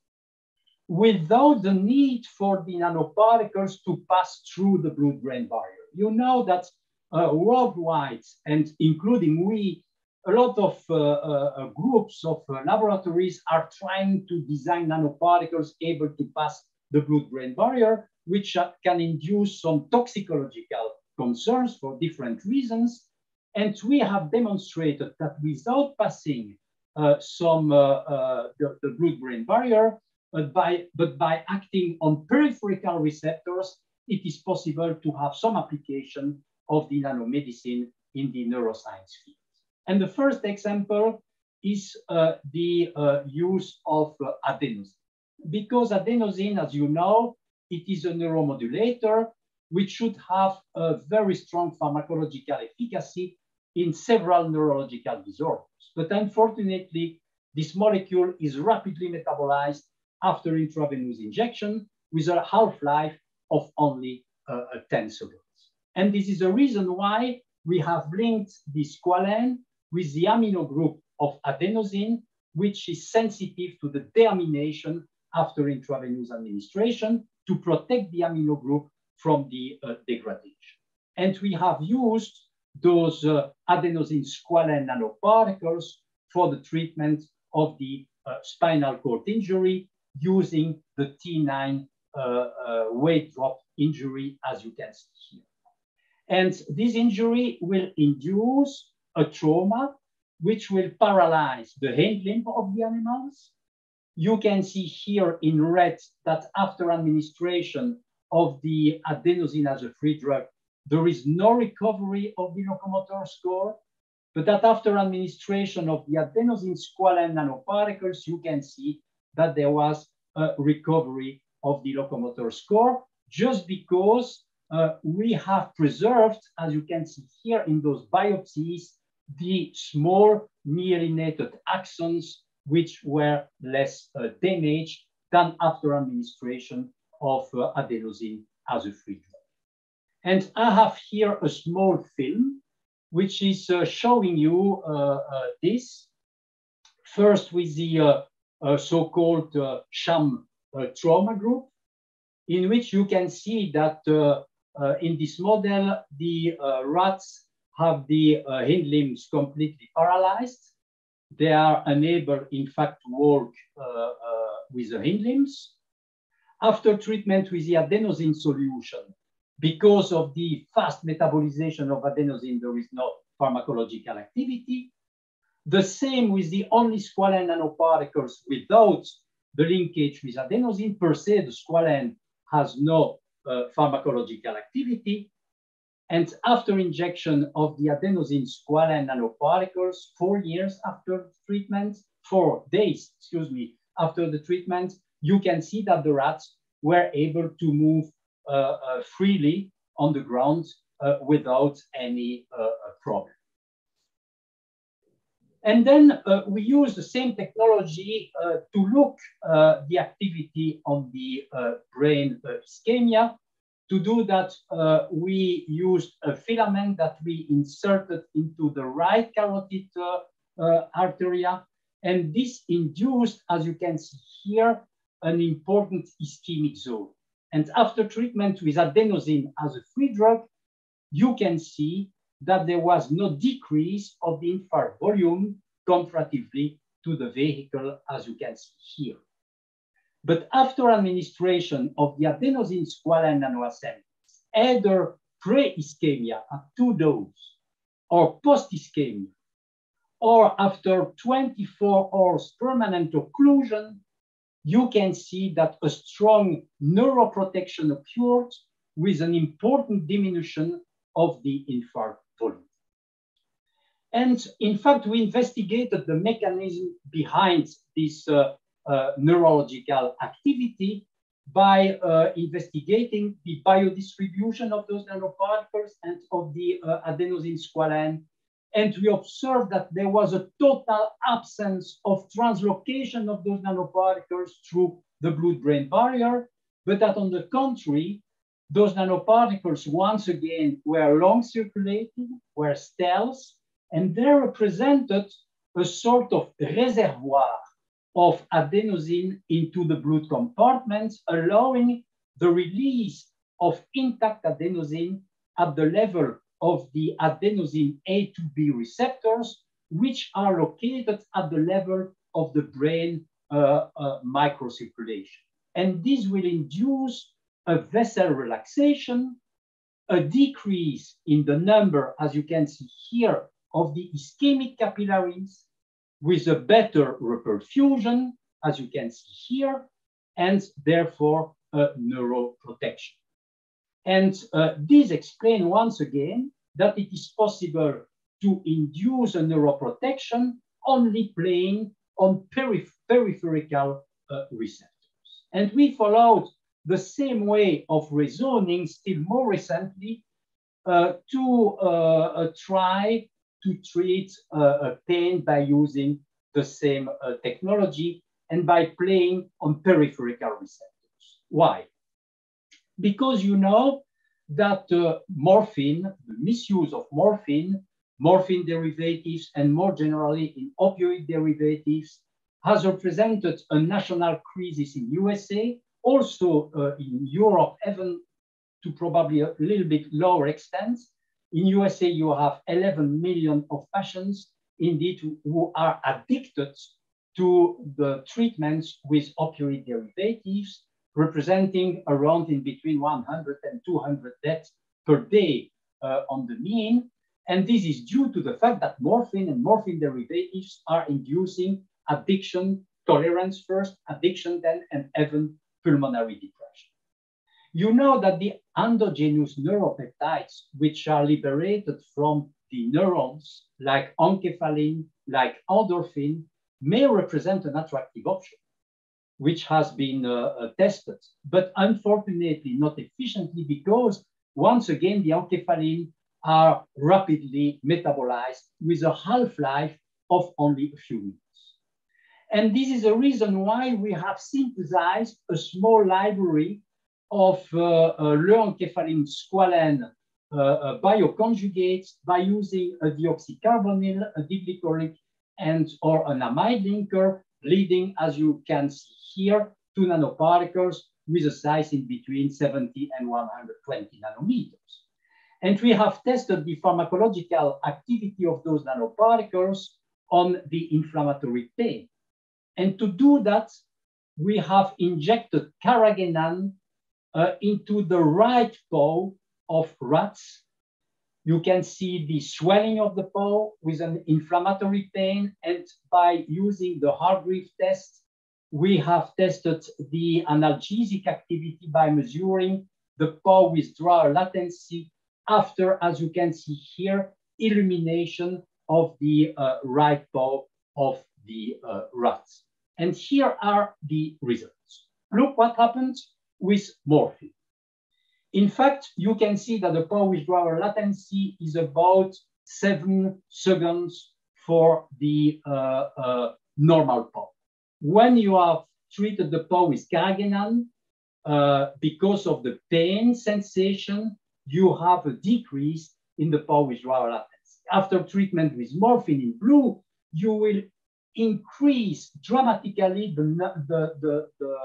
without the need for the nanoparticles to pass through the blood-brain barrier. You know that uh, worldwide, and including we, a lot of uh, uh, groups of laboratories are trying to design nanoparticles able to pass the blood-brain barrier, which can induce some toxicological concerns for different reasons. And we have demonstrated that without passing uh, some uh, uh, the, the blood-brain barrier, but by, but by acting on peripheral receptors, it is possible to have some application of the nanomedicine in the neuroscience field. And the first example is uh, the uh, use of uh, adenosine. Because adenosine, as you know, it is a neuromodulator which should have a very strong pharmacological efficacy in several neurological disorders. But unfortunately, this molecule is rapidly metabolized after intravenous injection with a half-life of only uh, 10 seconds. And this is the reason why we have linked the squalene with the amino group of adenosine, which is sensitive to the deamination after intravenous administration to protect the amino group from the uh, degradation. And we have used those uh, adenosine squalene nanoparticles for the treatment of the uh, spinal cord injury using the T9 uh, uh, weight drop injury, as you can see here. And this injury will induce a trauma which will paralyze the hind limb of the animals. You can see here in red that after administration of the adenosine as a free drug, there is no recovery of the locomotor score, but that after administration of the adenosine squalene nanoparticles, you can see that there was a recovery of the locomotor score just because uh, we have preserved, as you can see here in those biopsies, the small myelinated axons which were less uh, damaged than after administration of uh, adenosine as a free drug. And I have here a small film which is uh, showing you uh, uh, this. First with the so-called sham trauma group, in which you can see that in this model, the rats have the hind limbs completely paralyzed. They are unable, in fact, to walk with the hind limbs. After treatment with the adenosine solution, because of the fast metabolization of adenosine, there is no pharmacological activity. The same with the only squalene nanoparticles without the linkage with adenosine. Per se, the squalene has no uh, pharmacological activity. And after injection of the adenosine squalene nanoparticles, four years after treatment, four days, excuse me, after the treatment, you can see that the rats were able to move uh, uh, freely on the ground uh, without any uh, problem. And then uh, we use the same technology uh, to look uh, the activity on the uh, brain uh, ischemia. To do that, uh, we used a filament that we inserted into the right carotid arteria. And this induced, as you can see here, an important ischemic zone. And after treatment with adenosine as a free drug, you can see that there was no decrease of the infarct volume comparatively to the vehicle, as you can see here. But after administration of the adenosine squalene nanoassemblies, either pre-ischemia at two doses or post-ischemia, or after 24 hours permanent occlusion, you can see that a strong neuroprotection occurred with an important diminution of the infarct volume. And in fact, we investigated the mechanism behind this uh, neurological activity by uh, investigating the biodistribution of those nanoparticles and of the uh, adenosine squalene. And we observed that there was a total absence of translocation of those nanoparticles through the blood-brain barrier, but that on the contrary, those nanoparticles once again were long circulating, were stealth, and they represented a sort of reservoir of adenosine into the blood compartments, allowing the release of intact adenosine at the level of the adenosine A to B receptors, which are located at the level of the brain uh, uh, microcirculation. And this will induce a vessel relaxation, a decrease in the number, as you can see here, of the ischemic capillaries with a better reperfusion, as you can see here, and therefore a neuroprotection. And uh, this explains once again that it is possible to induce a neuroprotection only playing on periph peripheral uh, receptors. And we followed the same way of reasoning still more recently uh, to uh, uh try to treat uh, pain by using the same uh, technology and by playing on peripheral receptors. Why? Because you know that uh, morphine, the misuse of morphine, morphine derivatives, and more generally in opioid derivatives, has represented a national crisis in USA also uh, in Europe, even to probably a little bit lower extent. In USA, you have 11 million of patients indeed who are addicted to the treatments with opioid derivatives, representing around in between 100 and 200 deaths per day uh, on the mean. And this is due to the fact that morphine and morphine derivatives are inducing addiction, tolerance first, addiction then, and even pulmonary. You know that the endogenous neuropeptides, which are liberated from the neurons, like enkephalin, like endorphin, may represent an attractive option, which has been uh, uh, tested, but unfortunately not efficiently because once again, the enkephalin are rapidly metabolized with a half-life of only a few minutes. And this is the reason why we have synthesized a small library of uh, uh, leuenkephalin squalene uh, bioconjugates by using a deoxycarbonyl, a diglycolic, and or an amide linker, leading, as you can see here, to nanoparticles with a size in between 70 and 120 nanometers. And we have tested the pharmacological activity of those nanoparticles on the inflammatory pain. And to do that, we have injected carrageenan uh, into the right paw of rats. You can see the swelling of the paw with an inflammatory pain. And by using the Hargreaves test, we have tested the analgesic activity by measuring the paw withdrawal latency after, as you can see here, illumination of the uh, right paw of the uh, rats. And here are the results. Look what happens with morphine. In fact, you can see that the paw withdrawal latency is about seven seconds for the uh, uh, normal paw. When you have treated the paw with carrageenan, uh, because of the pain sensation, you have a decrease in the paw withdrawal latency. After treatment with morphine in blue, you will increase dramatically the, the, the, the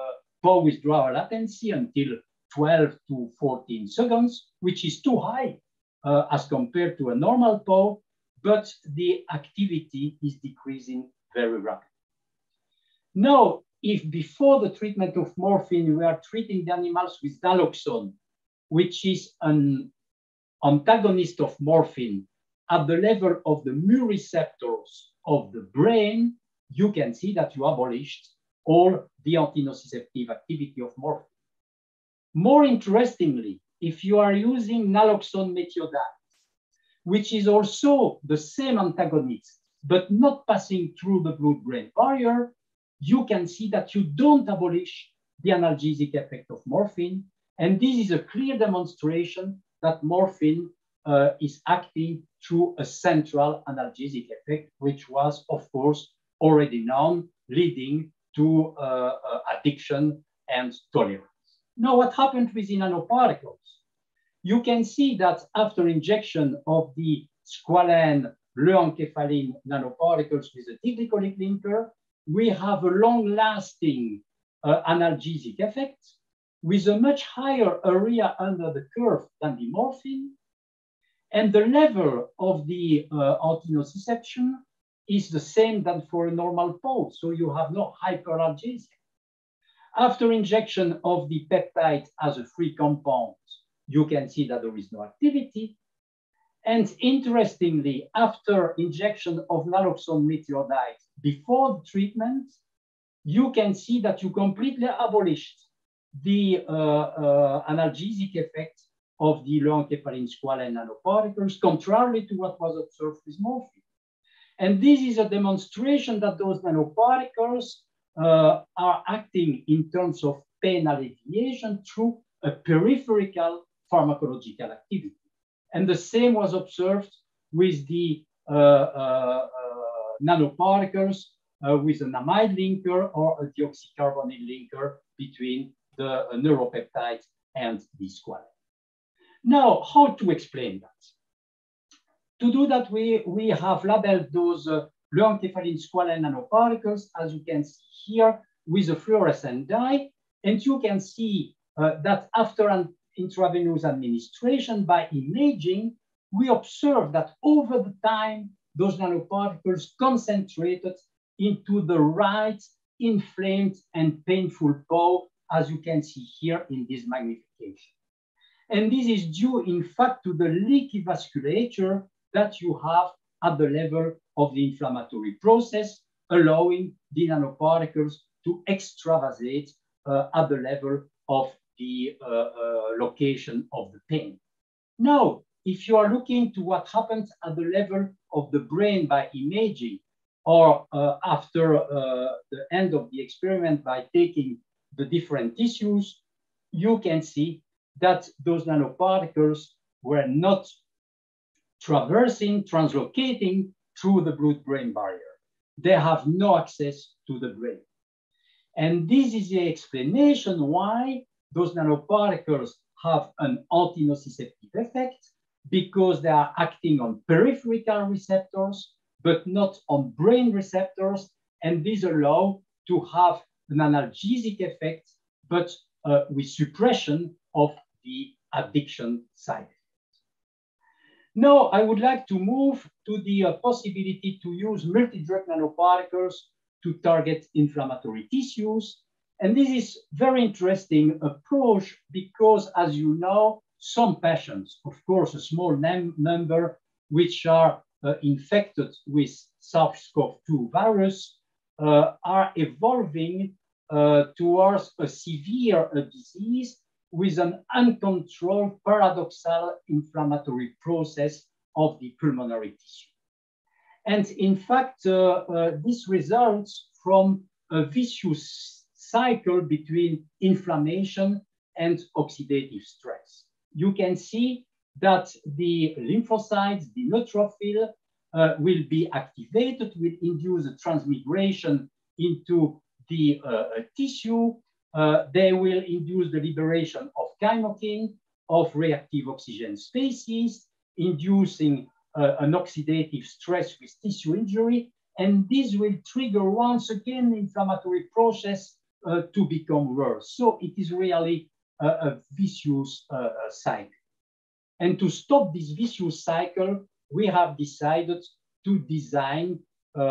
paw withdrawal latency until 12 to 14 seconds, which is too high uh, as compared to a normal paw, but the activity is decreasing very rapidly. Now, if before the treatment of morphine, we are treating the animals with naloxone, which is an antagonist of morphine at the level of the mu receptors of the brain, you can see that you abolished all the antinociceptive activity of morphine. More interestingly, if you are using naloxone methionine, which is also the same antagonist, but not passing through the blood-brain barrier, you can see that you don't abolish the analgesic effect of morphine. And this is a clear demonstration that morphine uh, is acting through a central analgesic effect, which was, of course, already known, leading to uh, uh, addiction and tolerance. Now, what happened with the nanoparticles? You can see that after injection of the squalene leuenkephalin nanoparticles with a diglycolic linker, we have a long-lasting uh, analgesic effect with a much higher area under the curve than the morphine. And the level of the uh, antinociception is the same than for a normal pulse. So you have no hyperalgesia. After injection of the peptide as a free compound, you can see that there is no activity. And interestingly, after injection of naloxone methionine before the treatment, you can see that you completely abolished the uh, uh, analgesic effect of the leuenkephalin squalene nanoparticles, contrary to what was observed with morphine. And this is a demonstration that those nanoparticles uh, are acting in terms of pain alleviation through a peripheral pharmacological activity. And the same was observed with the uh, uh, nanoparticles uh, with an amide linker or a deoxycarbonyl linker between the uh, neuropeptide and the squalene. Now, how to explain that? To do that, we, we have labeled those uh, leuenkephalin squalene nanoparticles, as you can see here, with a fluorescent dye. And you can see uh, that after an intravenous administration by imaging, we observe that over the time, those nanoparticles concentrated into the right inflamed and painful paw, as you can see here in this magnification. And this is due, in fact, to the leaky vasculature that you have at the level of the inflammatory process, allowing the nanoparticles to extravasate uh, at the level of the uh, uh, location of the pain. Now, if you are looking to what happens at the level of the brain by imaging, or uh, after uh, the end of the experiment by taking the different tissues, you can see that those nanoparticles were not traversing, translocating through the blood-brain barrier. They have no access to the brain. And this is the explanation why those nanoparticles have an antinociceptive effect because they are acting on peripheral receptors, but not on brain receptors. And these allow to have an analgesic effect, but uh, with suppression of the addiction side Now, I would like to move to the uh, possibility to use multi-drug nanoparticles to target inflammatory tissues. And this is very interesting approach because as you know, some patients, of course, a small number, which are uh, infected with SARS-CoV-2 virus, uh, are evolving uh, towards a severe uh, disease with an uncontrolled paradoxal inflammatory process of the pulmonary tissue. And in fact, uh, uh, this results from a vicious cycle between inflammation and oxidative stress. You can see that the lymphocytes, the neutrophil, uh, will be activated, will induce a transmigration into the uh, tissue. Uh, they will induce the liberation of chymokine, of reactive oxygen species, inducing uh, an oxidative stress with tissue injury. And this will trigger once again inflammatory process uh, to become worse. So it is really a, a vicious uh, uh, cycle. And to stop this vicious cycle, we have decided to design, do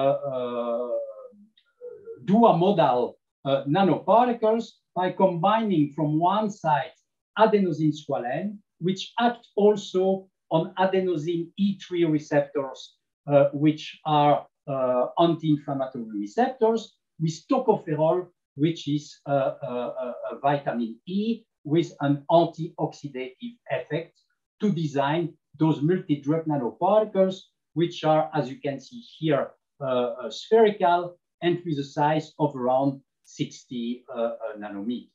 a model uh, nanoparticles by combining from one side adenosine squalene, which act also on adenosine E3 receptors, uh, which are uh, anti-inflammatory receptors, with tocopherol, which is a, a, a vitamin E with an antioxidative effect to design those multi-drug nanoparticles, which are, as you can see here, uh, uh, spherical and with a size of around 60 uh, uh, nanometers.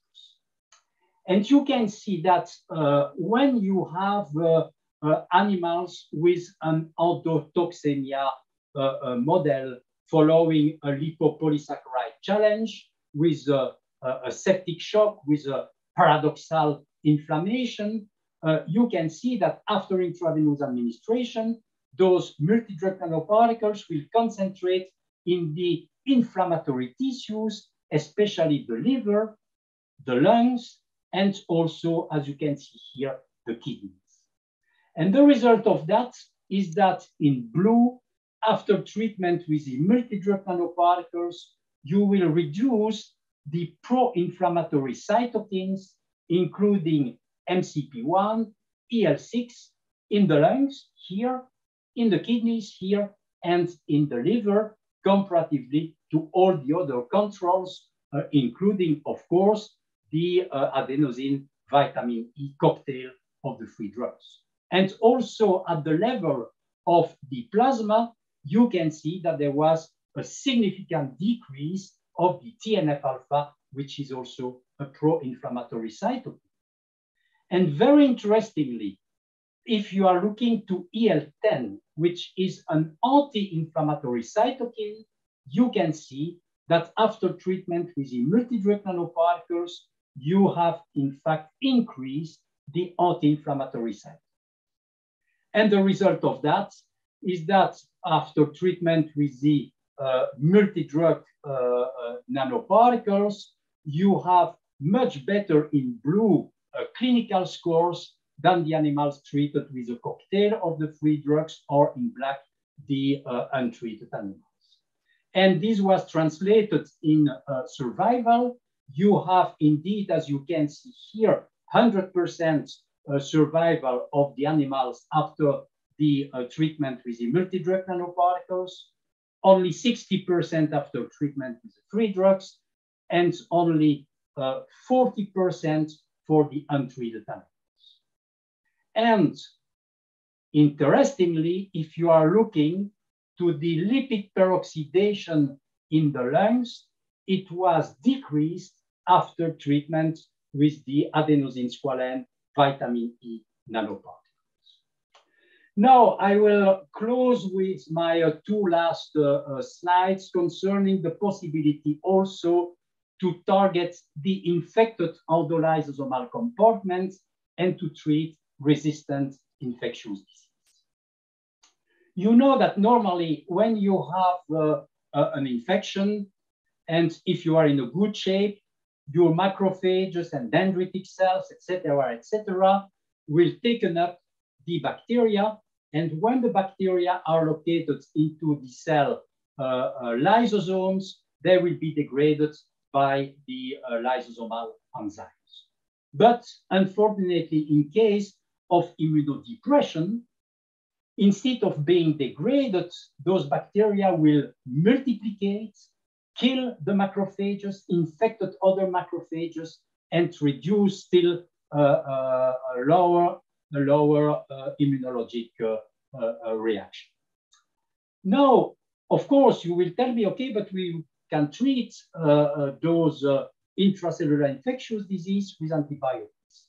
And you can see that uh, when you have animals with an endotoxemia model following a lipopolysaccharide challenge with a, a septic shock, with a paradoxal inflammation, uh, you can see that after intravenous administration, those multi-drug nanoparticles will concentrate in the inflammatory tissues, especially the liver, the lungs, and also, as you can see here, the kidneys. And the result of that is that in blue, after treatment with the multi-drug nanoparticles, you will reduce the pro-inflammatory cytokines, including MCP1, IL6 in the lungs here, in the kidneys here, and in the liver, comparatively to all the other controls, uh, including, of course, the uh, adenosine vitamin E cocktail of the free drugs. And also at the level of the plasma, you can see that there was a significant decrease of the TNF alpha, which is also a pro-inflammatory cytokine. And very interestingly, if you are looking to IL10, which is an anti-inflammatory cytokine, you can see that after treatment with the multi-drug nanoparticles, you have in fact increased the anti-inflammatory cytokine. And the result of that is that after treatment with the uh, multi-drug uh, uh, nanoparticles, you have much better in blue uh, clinical scores than the animals treated with a cocktail of the free drugs or in black, the uh, untreated animals. And this was translated in uh, survival. You have indeed, as you can see here, 100% uh, survival of the animals after the uh, treatment with the multi-drug nanoparticles, only 60% after treatment with the free drugs, and only 40% for the untreated animals. And interestingly, if you are looking to the lipid peroxidation in the lungs, it was decreased after treatment with the adenosine squalene vitamin E nanoparticles. Now I will close with my uh, two last uh, uh, slides concerning the possibility also to target the infected endolysosomal compartments and to treat resistant infectious disease. You know that normally when you have uh, uh, an infection, and if you are in a good shape, your macrophages and dendritic cells, etc., etc., will taken up the bacteria. And when the bacteria are located into the cell uh, uh lysosomes, they will be degraded by the uh, lysosomal enzymes. But unfortunately, in case of immunodepression, instead of being degraded, those bacteria will multiplicate, kill the macrophages, infected other macrophages, and reduce still uh, uh, a lower, a lower uh, immunologic uh, uh, reaction. Now, of course, you will tell me, okay, but we can treat uh, uh, those uh, intracellular infectious disease with antibiotics?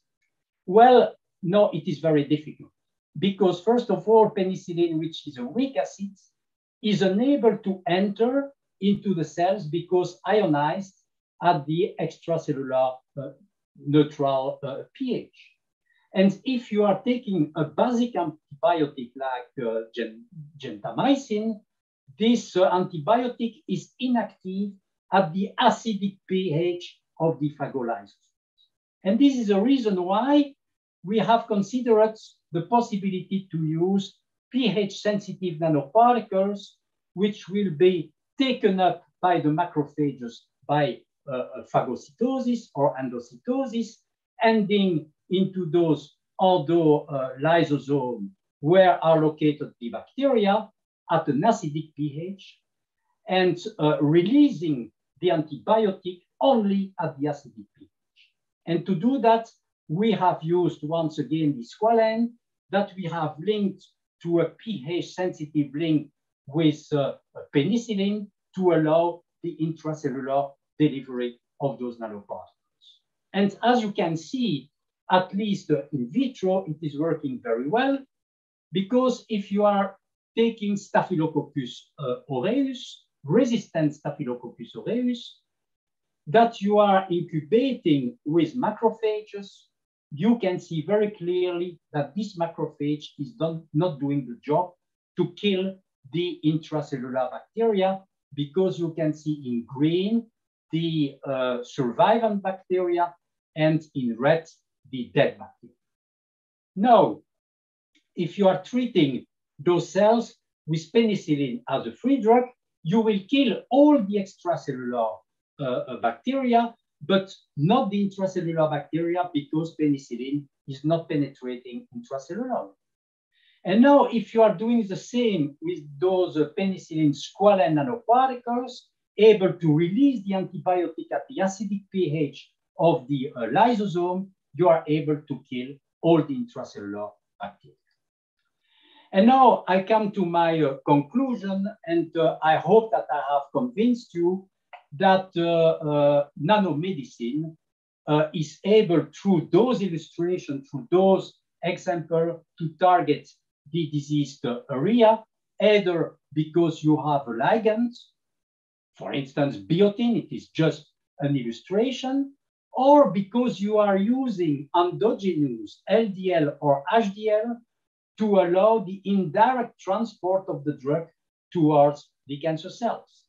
Well, no, it is very difficult because first of all, penicillin, which is a weak acid, is unable to enter into the cells because ionized at the extracellular uh, neutral uh, pH. And if you are taking a basic antibiotic like uh, gentamicin, this uh, antibiotic is inactive at the acidic pH of the phagolysis. And this is a reason why we have considered the possibility to use pH-sensitive nanoparticles, which will be taken up by the macrophages by uh, phagocytosis or endocytosis, ending into those endolysosomes where are located the bacteria at an acidic pH and uh, releasing the antibiotic only at the acidic pH. And to do that, we have used once again the squalene that we have linked to a pH sensitive link with uh, penicillin to allow the intracellular delivery of those nanoparticles. And as you can see, at least uh, in vitro, it is working very well because if you are taking Staphylococcus uh, aureus, resistant Staphylococcus aureus, that you are incubating with macrophages, you can see very clearly that this macrophage is done, not doing the job to kill the intracellular bacteria because you can see in green the uh, survivant bacteria and in red the dead bacteria. Now, if you are treating those cells with penicillin as a free drug, you will kill all the extracellular uh, uh, bacteria, but not the intracellular bacteria because penicillin is not penetrating intracellular. And now, if you are doing the same with those uh, penicillin squalene nanoparticles, able to release the antibiotic at the acidic pH of the uh, lysosome, you are able to kill all the intracellular bacteria. And now I come to my uh, conclusion, and uh, I hope that I have convinced you that uh, uh nanomedicine uh, is able, through those illustrations, through those examples, to target the diseased area, either because you have a ligand, for instance, biotin, it is just an illustration, or because you are using endogenous LDL or HDL to allow the indirect transport of the drug towards the cancer cells.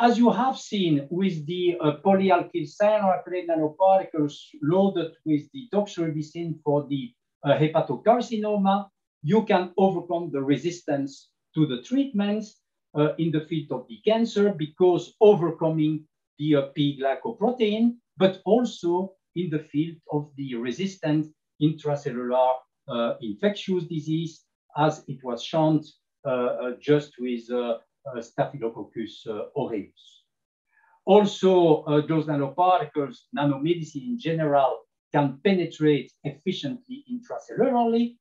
As you have seen with the uh, polyalkyl cyanoacrylate nanoparticles loaded with the doxorubicin for the uh, hepatocarcinoma, you can overcome the resistance to the treatments uh, in the field of the cancer because overcoming the uh, P-glycoprotein, but also in the field of the resistant intracellular uh, infectious disease, as it was shown uh, uh, just with Uh, Staphylococcus uh, aureus. Also, uh, those nanoparticles, nanomedicine in general, can penetrate efficiently intracellularly.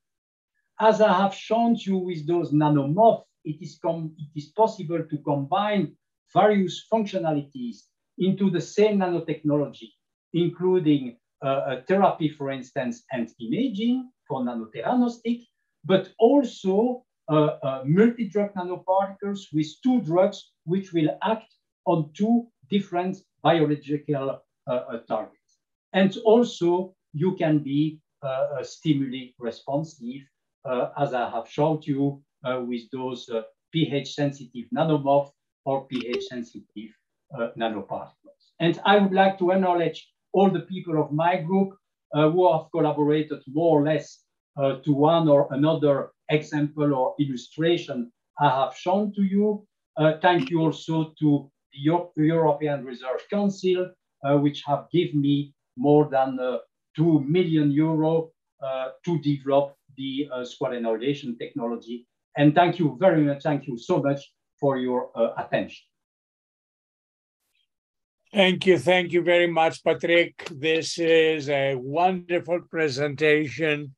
As I have shown you with those nanomorph, it is, it is possible to combine various functionalities into the same nanotechnology, including uh, therapy, for instance, and imaging for nanotheranostics, but also uh, uh, multi-drug nanoparticles with two drugs which will act on two different biological uh, targets. And also, you can be stimuli responsive, as I have showed you with those pH-sensitive nanomorph or pH-sensitive uh, nanoparticles. And I would like to acknowledge all the people of my group uh, who have collaborated more or less uh, to one or another example or illustration I have shown to you. Uh, thank you also to the European Research Council, which have given me more than 2 million euro to develop the uh, squalenylation technology. And thank you very much. Thank you so much for your uh, attention. Thank you. Thank you very much, Patrick. This is a wonderful presentation.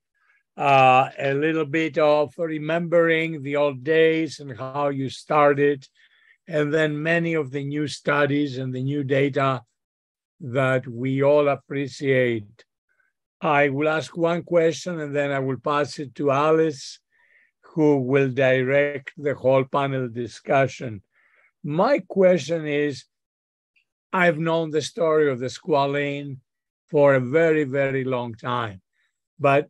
Uh, a little bit of remembering the old days and how you started, and then many of the new studies and the new data that we all appreciate. I will ask one question and then I will pass it to Alice, who will direct the whole panel discussion. My question is I've known the story of the squalene for a very, very long time. But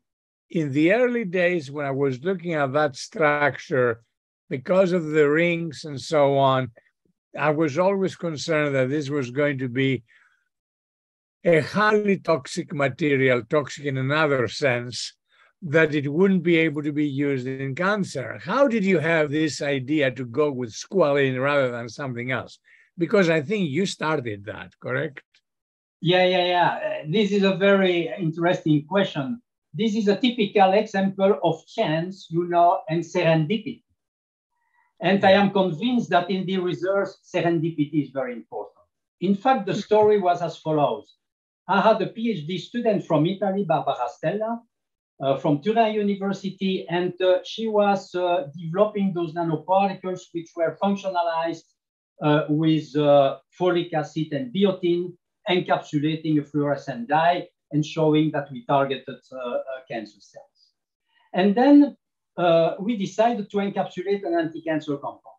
in the early days, when I was looking at that structure, because of the rings and so on, I was always concerned that this was going to be a highly toxic material, toxic in another sense, that it wouldn't be able to be used in cancer. How did you have this idea to go with squalene rather than something else? because I think you started that, correct? Yeah, yeah, yeah. Uh, this is a very interesting question. This is a typical example of chance, you know, and serendipity. And I am convinced that in the research, serendipity is very important. In fact, the story was as follows. I had a PhD student from Italy, Barbara Stella, uh, from Turin University, and uh, she was uh, developing those nanoparticles which were functionalized uh, with uh, folic acid and biotin, encapsulating a fluorescent dye and showing that we targeted uh, uh cancer cells. And then uh, we decided to encapsulate an anti-cancer compound.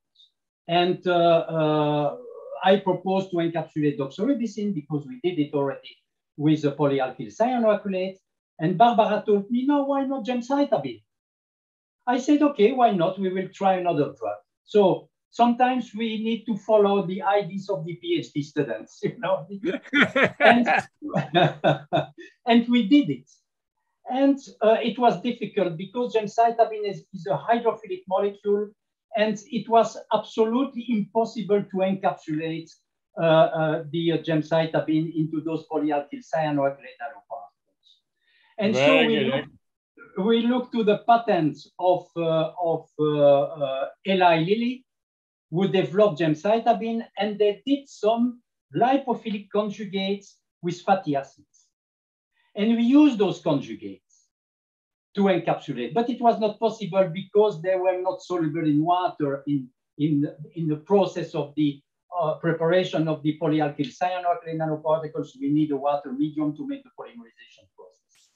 And uh, I proposed to encapsulate doxorubicin because we did it already with a polyalkyl cyanoacrylate. And Barbara told me, no, why not gemcitabine? I said, okay, why not? We will try another drug. So sometimes we need to follow the ideas of the PhD students, you know. [LAUGHS] and, [LAUGHS] and we did it. And uh, it was difficult because gemcitabine is, is a hydrophilic molecule and it was absolutely impossible to encapsulate uh, uh, the uh, gemcitabine into those polyalkyl cyanoacrylate nanoparticles. And Very so we look, we look to the patents of, uh, of uh, uh, Eli Lilly, who developed gemcitabine, and they did some lipophilic conjugates with fatty acids. And we used those conjugates to encapsulate. But it was not possible because they were not soluble in water in, in, in the process of the uh, preparation of the polyalkyl cyanoacrylate nanoparticles. We need a water medium to make the polymerization process.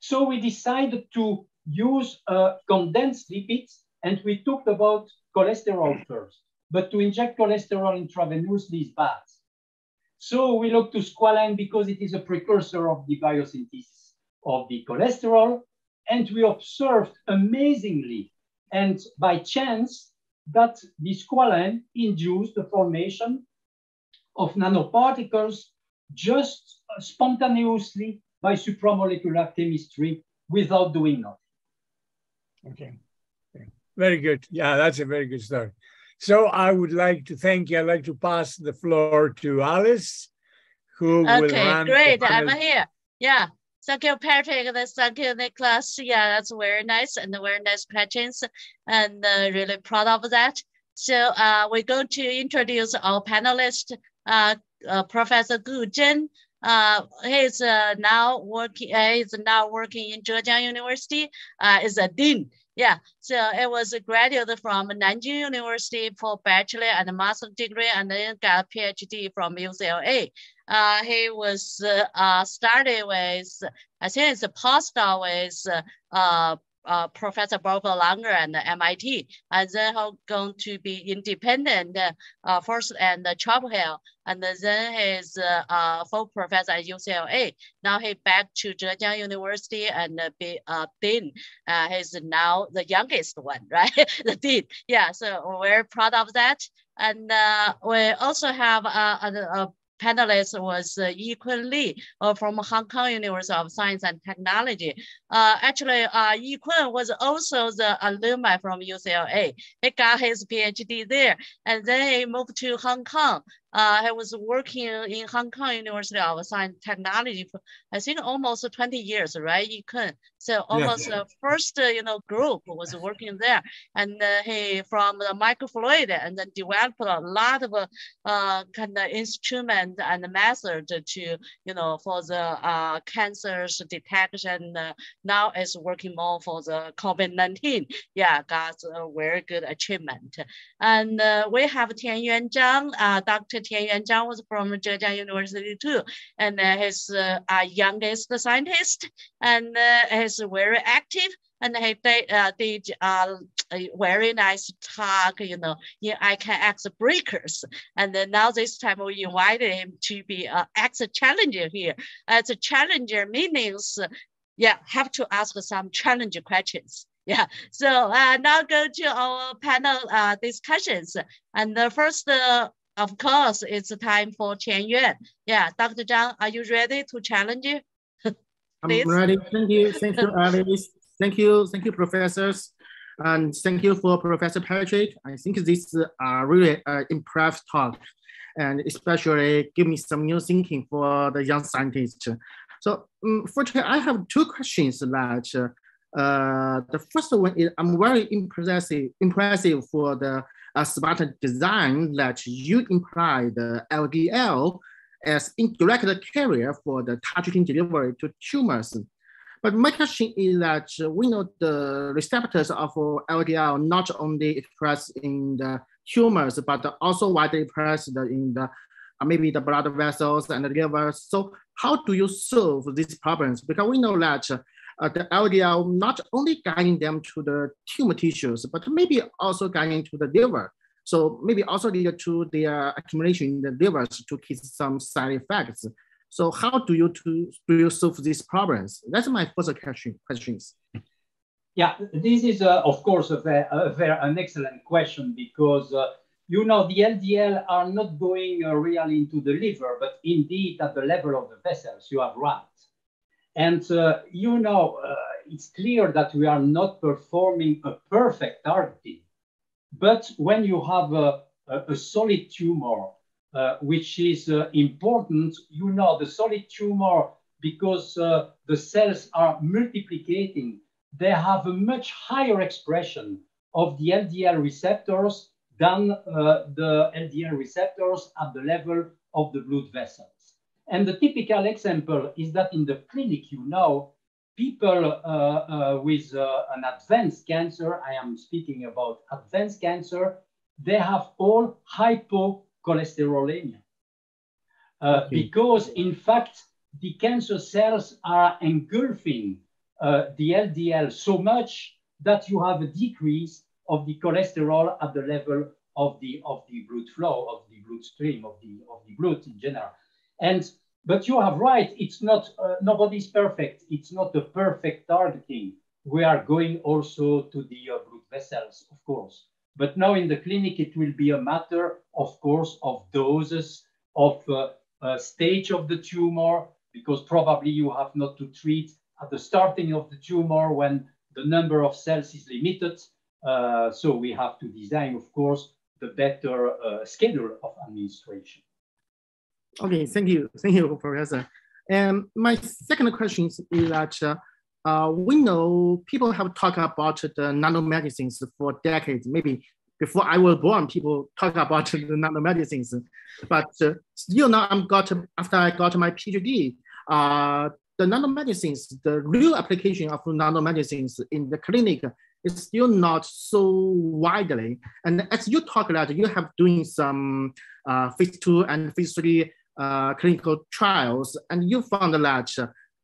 So we decided to use uh, condensed lipids and we talked about cholesterol first, but to inject cholesterol intravenously is bad. So we looked to squalene because it is a precursor of the biosynthesis of the cholesterol. And we observed amazingly and by chance that the squalene induced the formation of nanoparticles just spontaneously by supramolecular chemistry without doing nothing. Okay. Very good. Yeah, that's a very good story. So I would like to thank you. I'd like to pass the floor to Alice, who okay, will run. Okay, great. I'm here. Yeah. Thank you, Patrick. Thank you, Nicholas. Yeah, that's very nice and very nice questions, and uh, really proud of that. So uh, we're going to introduce our panelist, uh, uh Professor Gu Zhen. Uh, he's uh, now working. he's now working in Zhejiang University. is a dean. Yeah, so it was a graduate from Nanjing University for bachelor and master degree, and then got a PhD from UCLA. Uh, he was uh, uh, started with, I think it's a postdoc with uh, uh, Professor Barbara Langer and MIT, and then going to be independent uh, first and Chapel Hill, and then he's uh, uh, full professor at UCLA. Now he back to Zhejiang University and be uh, dean. Uh, he's now the youngest one, [LAUGHS] right? the dean. Yeah, so we're proud of that. And uh, we also have uh, a, a panelist was uh, Yi-Kuen Lee uh, from Hong Kong University of Science and Technology. Uh, actually, uh, Yi-Kuen was also the alumni from UCLA. He got his PhD there, and then he moved to Hong Kong uh, I was working in Hong Kong University of Science and Technology for I think almost 20 years, right? You can so almost the first uh, you know group was working there, and uh, he from the microfluid and then developed a lot of uh, kind of instrument and method to you know for the uh, cancers detection. Uh, now is working more for the COVID-19. Yeah, got a very good achievement. And uh, we have Tianyuan Zhang, uh, Dr. Tianyuan Zhang was from Zhejiang University too, and uh, he's uh, our youngest scientist, and uh, he's very active, and he did, uh, did uh, a very nice talk, you know, in iCANX breakers. And then now this time we invited him to be an ex challenger here. As a challenger meanings, yeah, have to ask some challenge questions. Yeah, so uh, now go to our panel uh, discussions. And the first uh, of course, it's time for Qian Yuan. Yeah, Dr. Zhang, are you ready to challenge you? I'm ready. Thank you. Thank you, Alice. Thank you. Thank you, professors. And thank you for Professor Patrick. I think this is a really uh, impressive talk and especially give me some new thinking for the young scientists. So um, fortunately, I have two questions that uh, the first one is I'm very impressive, impressive for the uh, smart design that you imply the LDL as indirect carrier for the targeting delivery to tumors. But my question is that we know the receptors of LDL not only expressed in the tumors, but also widely expressed in the maybe the blood vessels and the liver. So how do you solve these problems? Because we know that uh, the LDL not only guiding them to the tumor tissues, but maybe also guiding to the liver. So maybe also lead to their accumulation in the livers to cause some side effects. So how do you to, do you solve these problems? That's my first question. Questions. Yeah, this is uh, of course a very, a an excellent question because uh, you know the LDL are not going uh, really into the liver, but indeed at the level of the vessels. You have right. And uh, you know, uh, it's clear that we are not performing a perfect targeting. But when you have a, a, a solid tumor, uh, which is uh, important, you know, the solid tumor, because uh, the cells are multiplicating, they have a much higher expression of the LDL receptors than uh, the LDL receptors at the level of the blood vessels. And the typical example is that in the clinic, you know, people uh, uh, with uh, an advanced cancer, I am speaking about advanced cancer, they have all hypocholesterolemia. Uh, okay. Because in fact, the cancer cells are engulfing uh, the LDL so much that you have a decrease of the cholesterol at the level of the, of the blood flow, of the blood stream, of the, of the blood in general. And but you have right. It's not uh, nobody's perfect. It's not a perfect targeting. We are going also to the uh, blood vessels, of course. But now in the clinic, it will be a matter, of course, of doses, of uh, uh stage of the tumor, because probably you have not to treat at the starting of the tumor when the number of cells is limited. Uh, so we have to design, of course, the better uh, schedule of administration. Okay, thank you. Thank you, Professor. And my second question is that uh, uh, we know people have talked about the nanomedicines for decades, maybe before I was born, people talk about [LAUGHS] the nanomedicines. But uh, still now I'm got, after I got my PhD, the nanomedicines, the real application of nanomedicines in the clinic is still not so widely. And as you talk about, you have doing some uh, phase two and phase three uh, clinical trials, and you found that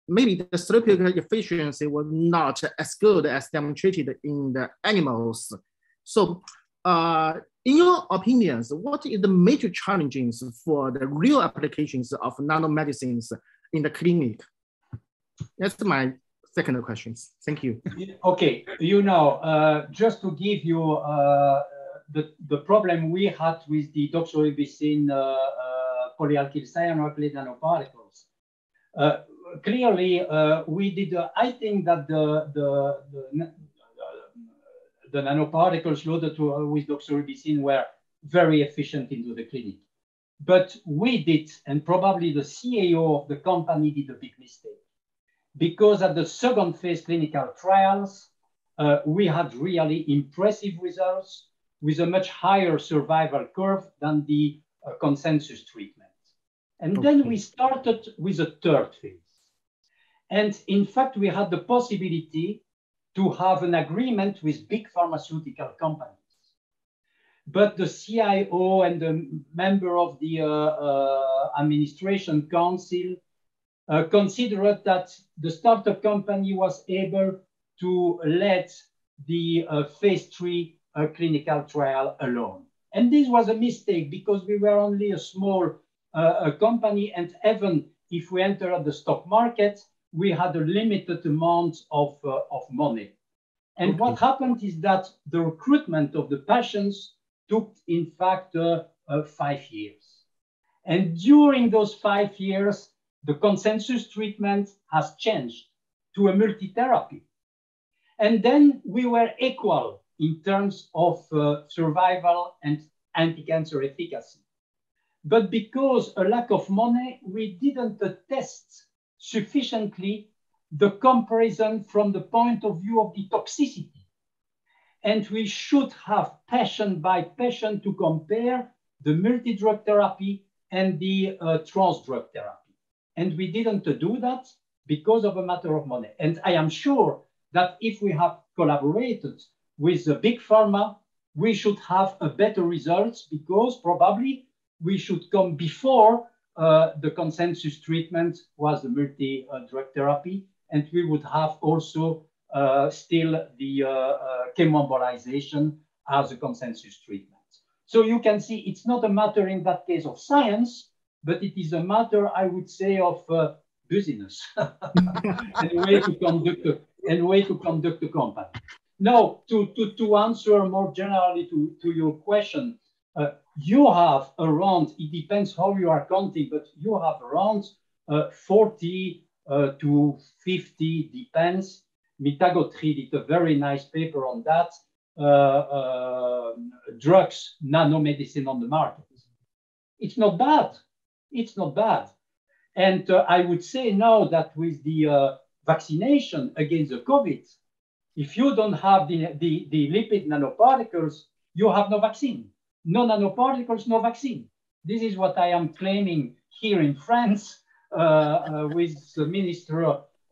maybe the therapeutic efficiency was not as good as demonstrated in the animals. So, uh, in your opinions, what is the major challenges for the real applications of nanomedicines in the clinic? That's my second questions. Thank you. Okay, you know, uh, just to give you uh, the, the problem we had with the doxorubicin uh, uh polyalkyl cyanoacrylate nanoparticles. Uh, clearly, uh, we did, uh, I think that the, the, the, the nanoparticles loaded to, uh, with doxorubicin were very efficient into the clinic. But we did, and probably the CAO of the company did a big mistake. Because at the second phase clinical trials, uh, we had really impressive results with a much higher survival curve than the uh, consensus treatment. And okay. then we started with a third phase. And in fact, we had the possibility to have an agreement with big pharmaceutical companies. But the CIO and the member of the uh, uh, administration council uh, considered that the startup company was able to let the uh, phase three uh, clinical trial alone. And this was a mistake because we were only a small a company, and even if we enter the stock market, we had a limited amount of, uh, of money. And okay. what happened is that the recruitment of the patients took, in fact, uh, uh, five years. And during those five years, the consensus treatment has changed to a multi-therapy. And then we were equal in terms of uh, survival and anti-cancer efficacy. But because a lack of money, we didn't test sufficiently the comparison from the point of view of the toxicity. And we should have patient by patient to compare the multi-drug therapy and the uh, trans-drug therapy. And we didn't do that because of a matter of money. And I am sure that if we have collaborated with the big pharma, we should have a better results because probably we should come before uh, the consensus treatment was the multi-drug therapy, and we would have also uh, still the uh, uh chemoembolization as a consensus treatment. So you can see it's not a matter in that case of science, but it is a matter, I would say, of uh, business [LAUGHS] and way to conduct a, and way to conduct a company. Now, to, to, to answer more generally to, to your question, uh, you have around, it depends how you are counting, but you have around uh, 40 uh, to 50, depends. Mitragotri did a very nice paper on that, uh, uh, drugs, nanomedicine on the market. It's not bad. It's not bad. And uh, I would say now that with the vaccination against the COVID, if you don't have the, the, the lipid nanoparticles, you have no vaccine. No nanoparticles, no vaccine. This is what I am claiming here in France uh, uh, with the Minister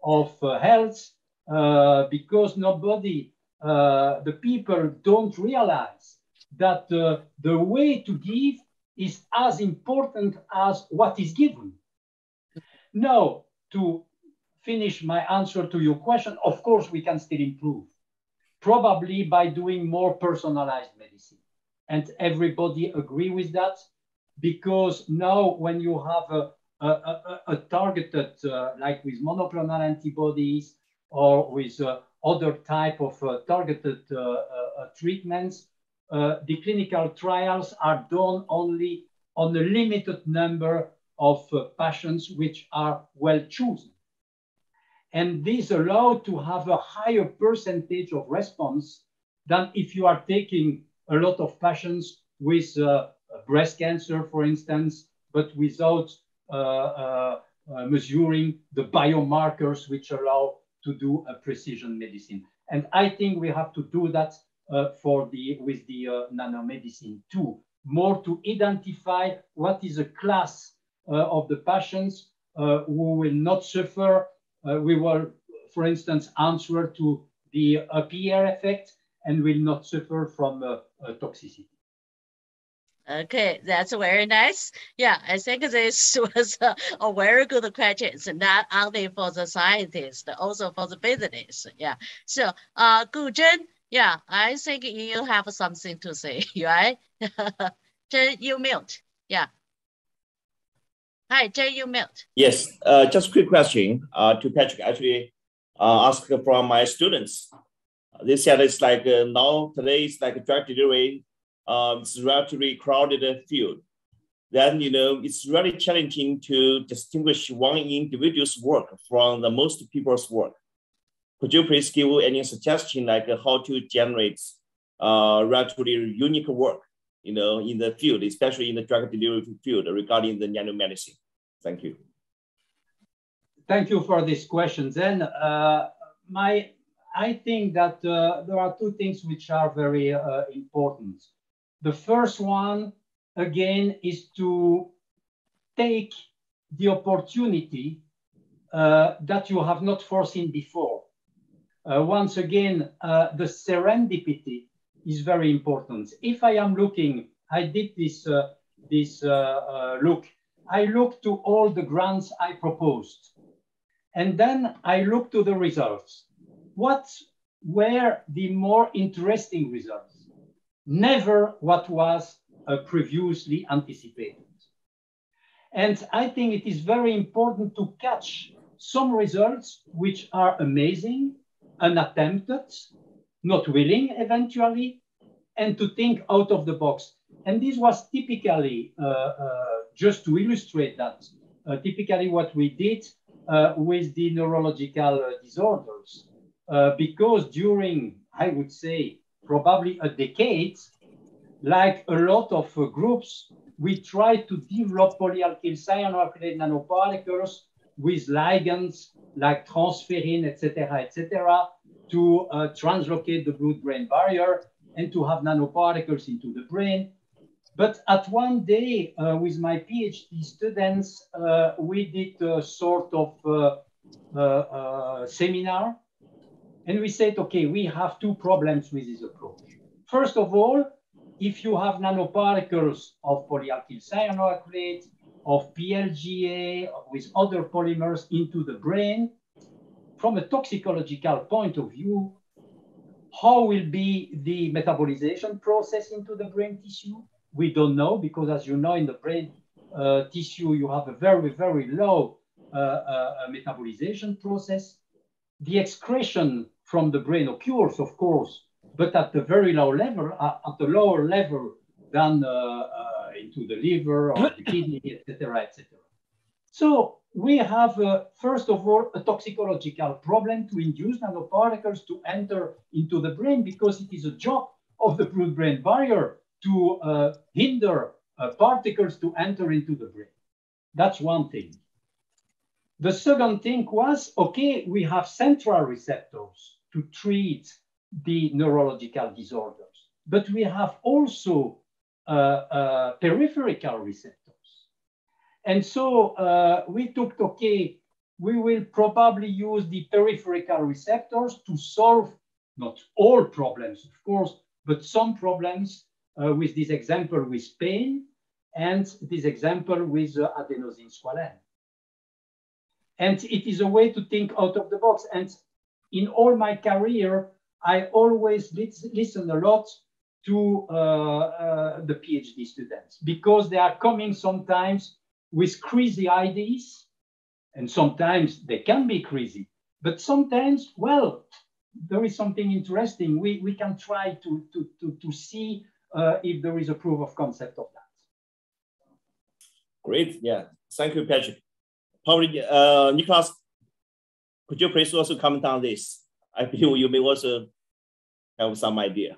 of uh, Health, uh, because nobody, uh, the people don't realize that the way to give is as important as what is given. Now, to finish my answer to your question, of course, we can still improve, probably by doing more personalized medicine. And everybody agree with that because now when you have a, a, a, a targeted, uh, like with monoclonal antibodies or with uh, other type of uh, targeted uh, uh, uh, the clinical trials are done only on a limited number of patients which are well chosen. And this allowed to have a higher percentage of response than if you are taking a lot of patients with uh, breast cancer, for instance, but without uh, uh, uh, measuring the biomarkers which allow to do a precision medicine. And I think we have to do that uh, for the with the uh, nanomedicine too, more to identify what is a class of the patients who will not suffer uh, we will, for instance, answer to the uh, PR effect and will not suffer from uh, toxicity. Okay, that's very nice. Yeah, I think this [LAUGHS] was a, a, very good question. Not only for the scientists, also for the business. Yeah. So, uh, Gu Zhen, yeah, I think you have something to say, [LAUGHS] right? [LAUGHS] Zhen, you mute. Yeah. Hi, Jay, you mute. Yes, uh, just quick question uh, to Patrick. Actually, uh, asked from my students. They said it's like uh, now today it's like drug delivery. Um, it's relatively crowded field. Then you know it's really challenging to distinguish one individual's work from the most people's work. Could you please give any suggestion like how to generate uh, relatively unique work, you know, in the field, especially in the drug delivery field regarding the nanomedicine? Thank you. Thank you for this question. Then uh, my, I think that uh, there are two things which are very uh, important. The first one, again, is to take the opportunity uh, that you have not foreseen before. Uh, once again, uh, the serendipity is very important. If I am looking, I did this, this look I look to all the grants I proposed. And then I look to the results. What were the more interesting results? Never what was uh, previously anticipated. And I think it is very important to catch some results which are amazing, unattempted, not willing eventually, and to think out of the box. And this was typically uh, uh, just to illustrate that, uh, typically what we did uh, with the neurological uh, disorders, because during, I would say, probably a decade, like a lot of uh, groups, we tried to develop polyalkyl cyanoacrylate nanoparticles with ligands like transferrin, etc., etc., to uh, translocate the blood-brain barrier and to have nanoparticles into the brain. But at one day uh, with my PhD students, uh, we did a sort of uh, uh, uh, seminar and we said, okay, we have two problems with this approach. First of all, if you have nanoparticles of polyalkyl cyanoacrylate, of PLGA, with other polymers into the brain, from a toxicological point of view, how will be the metabolization process into the brain tissue? We don't know because as you know, in the brain uh, tissue, you have a very, very low uh, uh, metabolization process. The excretion from the brain occurs, of course, but at a very low level, uh, at a lower level than uh, uh, into the liver or the [COUGHS] kidney, etc., etc. So we have, uh, first of all, a toxicological problem to induce nanoparticles to enter into the brain because it is a job of the blood-brain barrier to uh, hinder uh, particles to enter into the brain. That's one thing. The second thing was, okay, we have central receptors to treat the neurological disorders, but we have also peripheral receptors. And so uh, we took, okay, we will probably use the peripheral receptors to solve not all problems, of course, but some problems uh, with this example with pain and this example with uh, adenosine squalene. And it is a way to think out of the box. And in all my career, I always listen a lot to uh, uh, the PhD students because they are coming sometimes with crazy ideas, and sometimes they can be crazy, but sometimes, well, there is something interesting. We, we can try to, to, to, to see uh, if there is a proof of concept of that. Great, yeah. Thank you, Patrick. Probably, uh, Nicholas, could you please also comment on this? I believe you may also have some idea.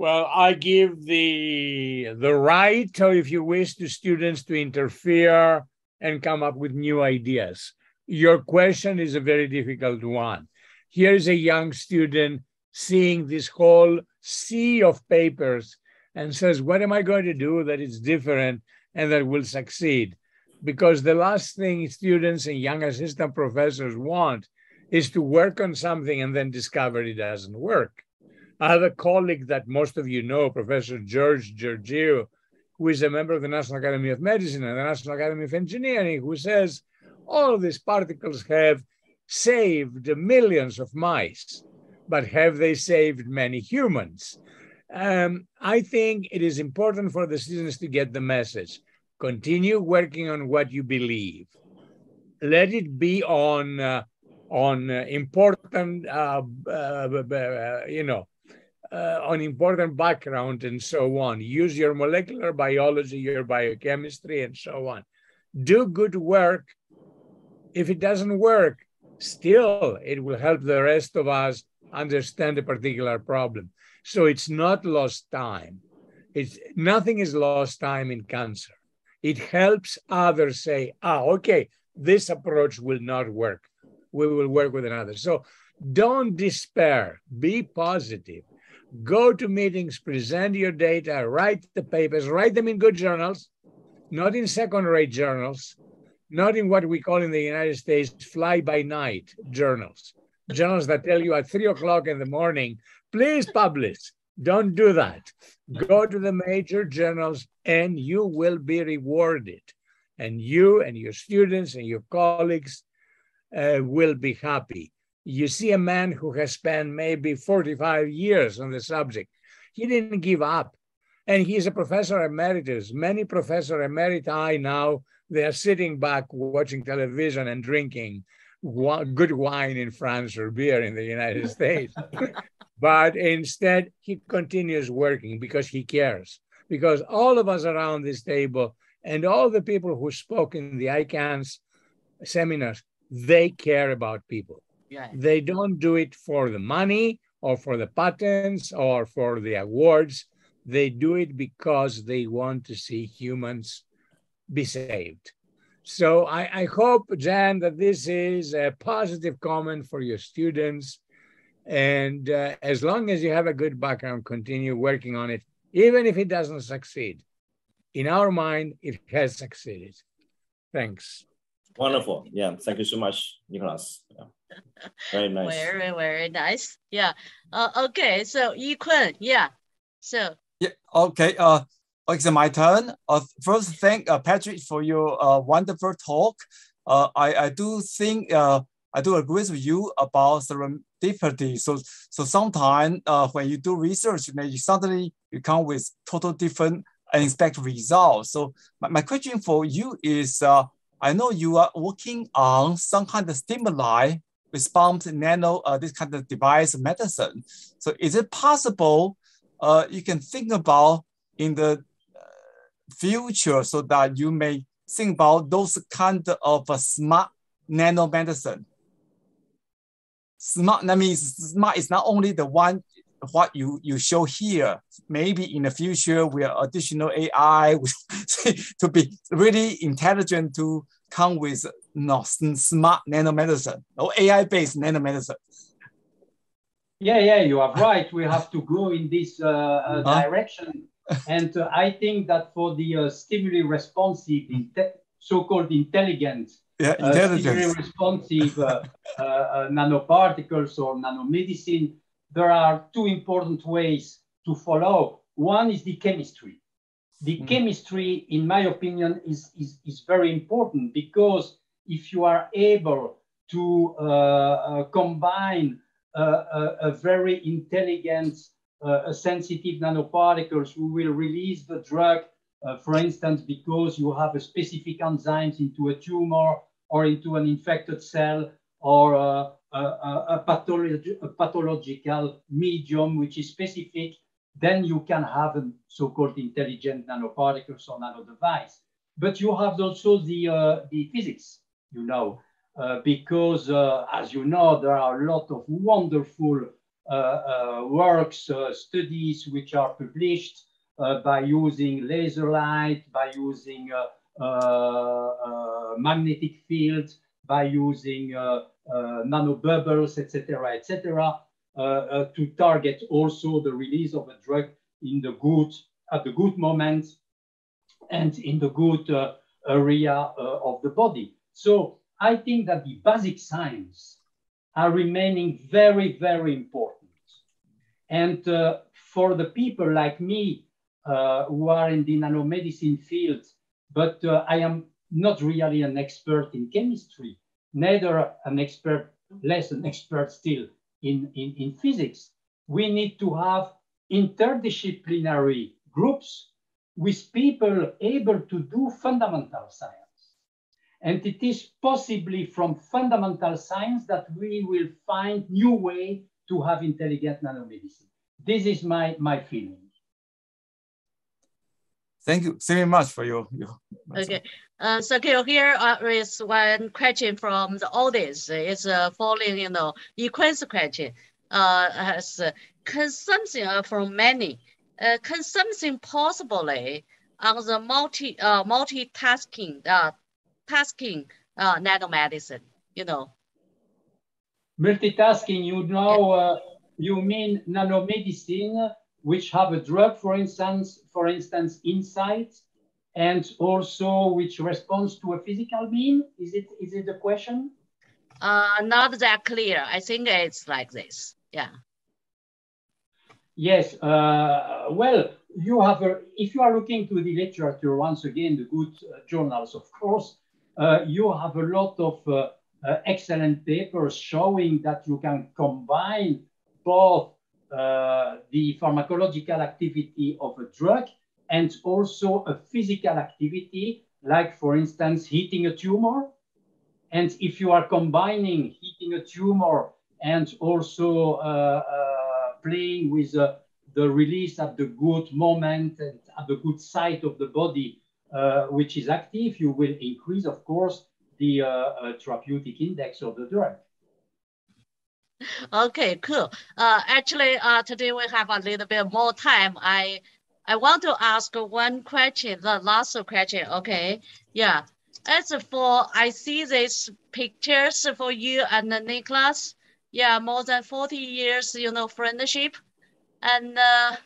Well, I give the the right, or if you wish, to students to interfere and come up with new ideas. Your question is a very difficult one. Here's a young student seeing this whole sea of papers and says, What am I going to do that is different and that will succeed? Because the last thing students and young assistant professors want is to work on something and then discover it doesn't work. I have a colleague that most of you know, Professor George Georgiou, who is a member of the National Academy of Medicine and the National Academy of Engineering, who says all these particles have saved millions of mice, but have they saved many humans? Um, I think it is important for the students to get the message. Continue working on what you believe. Let it be on uh, on uh, important, uh, uh, uh you know, uh, on important background and so on. Use your molecular biology, your biochemistry, and so on. Do good work. If it doesn't work, still it will help the rest of us understand a particular problem. So it's not lost time. It's nothing is lost time in cancer. It helps others say, ah, okay, this approach will not work. We will work with another. So don't despair. Be positive go to meetings, present your data, write the papers, write them in good journals, not in second rate journals, not in what we call in the United States fly by night journals, journals that tell you at three o'clock in the morning, please publish. Don't do that. Go to the major journals and you will be rewarded. And you and your students and your colleagues uh, will be happy you see a man who has spent maybe 45 years on the subject. He didn't give up. And he's a professor emeritus. Many professor emeriti now, they are sitting back watching television and drinking good wine in France or beer in the United [LAUGHS] States. [LAUGHS] but instead, he continues working because he cares. Because all of us around this table and all the people who spoke in the iCANX seminars, they care about people. Yeah. They don't do it for the money or for the patents or for the awards. They do it because they want to see humans be saved. So I, I hope, Jan, that this is a positive comment for your students. And uh, as long as you have a good background, continue working on it, even if it doesn't succeed. In our mind, it has succeeded. Thanks. Wonderful. Yeah. Thank you so much, Nicholas. Yeah. Very [LAUGHS] nice. Very, very nice. Yeah. Uh, okay. So Yi-Kuen, yeah. So. Yeah. Okay. Uh, it's my turn. Uh, first, thank uh, Patrick for your uh, wonderful talk. Uh, I, I do think uh, I do agree with you about serendipity. So, so sometimes uh, when you do research, you suddenly you come with total different unexpected results. So my, my question for you is, uh, I know you are working on some kind of stimuli response nano, uh, this kind of device medicine. So is it possible uh, you can think about in the uh, future so that you may think about those kind of uh, smart nano medicine? Smart, that means smart is not only the one what you, you show here, maybe in the future with additional AI [LAUGHS] to be really intelligent to come with no, smart nanomedicine or AI-based nanomedicine. Yeah, yeah, you are right. We have to go in this uh, uh, direction. and uh, I think that for the uh, stimuli responsive, so-called intelligent, yeah, uh, stimuli responsive uh, nanoparticles or nanomedicine, there are two important ways to follow. One is the chemistry. The mm. chemistry, in my opinion, is, is, is very important because if you are able to uh, uh, combine uh, a, a, very intelligent, uh, sensitive nanoparticles who will release the drug, uh, for instance, because you have a specific enzymes into a tumor or into an infected cell or uh, a, a, pathology, a pathological medium which is specific, then you can have a so-called intelligent nanoparticles or nano device. But you have also the, uh, the physics, you know, uh, because uh, as you know, there are a lot of wonderful uh, uh, works, uh, studies which are published by using laser light, by using magnetic fields, by using nanobubbles, etc., etc., to target also the release of a drug in the good at the good moment and in the good area of the body. So I think that the basic science are remaining very, very important. And uh, for the people like me uh, who are in the nanomedicine field, but uh, I am not really an expert in chemistry neither an expert, less an expert still in, in, in physics. We need to have interdisciplinary groups with people able to do fundamental science. And it is possibly from fundamental science that we will find new way to have intelligent nanomedicine. This is my, my feeling. Thank you very much for your, your Okay. Uh, so here uh, is one question from the audience. It's uh, following, you know, Yi-Kuen's question. Uh, has, uh, can uh, from many, uh, can something possibly on the multi uh, multitasking uh, tasking uh, nanomedicine, you know? Multitasking, you know, uh, you mean nanomedicine, which have a drug, for instance, for instance, inside and also which responds to a physical being? Is it is it the question? Uh, not that clear. I think it's like this. Yeah. Yes. Uh, well, you have a, if you are looking to the literature once again, the good uh, journals, of course, uh, you have a lot of uh, uh, excellent papers showing that you can combine both uh, the pharmacological activity of a drug and also a physical activity, like for instance, heating a tumor. And if you are combining heating a tumor and also uh, uh, playing with uh, the release at the good moment and at the good site of the body, uh, which is active, you will increase, of course, the uh, uh, therapeutic index of the drug. Okay, cool. Uh, actually, uh, today we have a little bit more time. I I want to ask one question, the last question. Okay, yeah. As for I see these pictures for you and Nicholas. Yeah, more than 40 years, you know, friendship. And uh,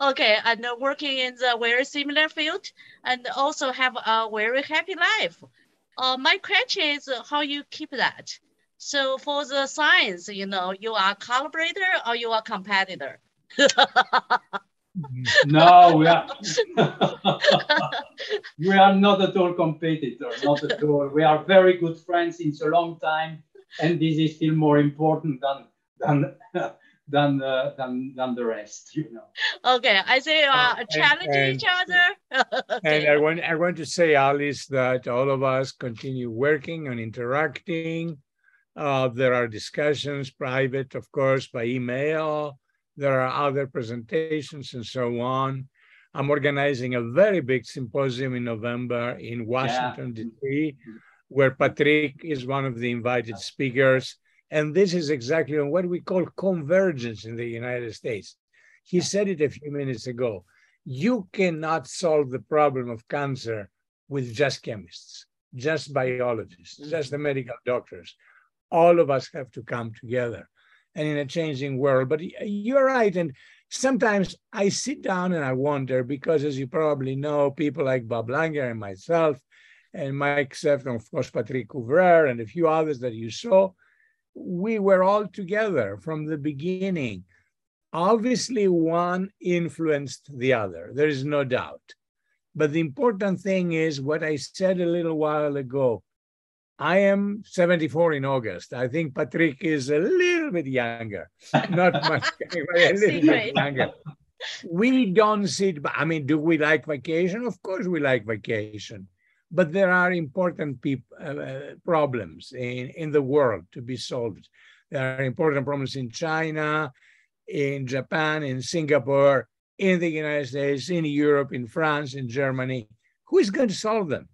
[LAUGHS] okay, and working in the very similar field and also have a very happy life. Uh, my question is how you keep that. So for the science, you know, you are collaborator or you are competitor? [LAUGHS] no, we are [LAUGHS] we are not at all competitors, not at all. We are very good friends since a long time, and this is still more important than than [LAUGHS] than uh, than than the rest, you know. Okay, I say uh, challenge each other. [LAUGHS] okay. And I want I want to say, Alice, that all of us continue working and interacting uh, there are discussions, private, of course, by email. There are other presentations and so on. I'm organizing a very big symposium in November in Washington, yeah. D.C., where Patrick is one of the invited speakers. And this is exactly what we call convergence in the United States. He said it a few minutes ago. You cannot solve the problem of cancer with just chemists, just biologists, just mm-hmm. the medical doctors all of us have to come together and in a changing world. But you're right. And sometimes I sit down and I wonder because, as you probably know, people like Bob Langer and myself, and Mike Sefton, of course, Patrick Couvreur, and a few others that you saw, we were all together from the beginning. Obviously, one influenced the other, there is no doubt. But the important thing is what I said a little while ago I am 74 in August. I think Patrick is a little bit younger, not [LAUGHS] much, a little bit younger. We don't sit, I mean, do we like vacation? Of course we like vacation, but there are important peop- uh, problems in, in the world to be solved. There are important problems in China, in Japan, in Singapore, in the United States, in Europe, in France, in Germany. Who is going to solve them?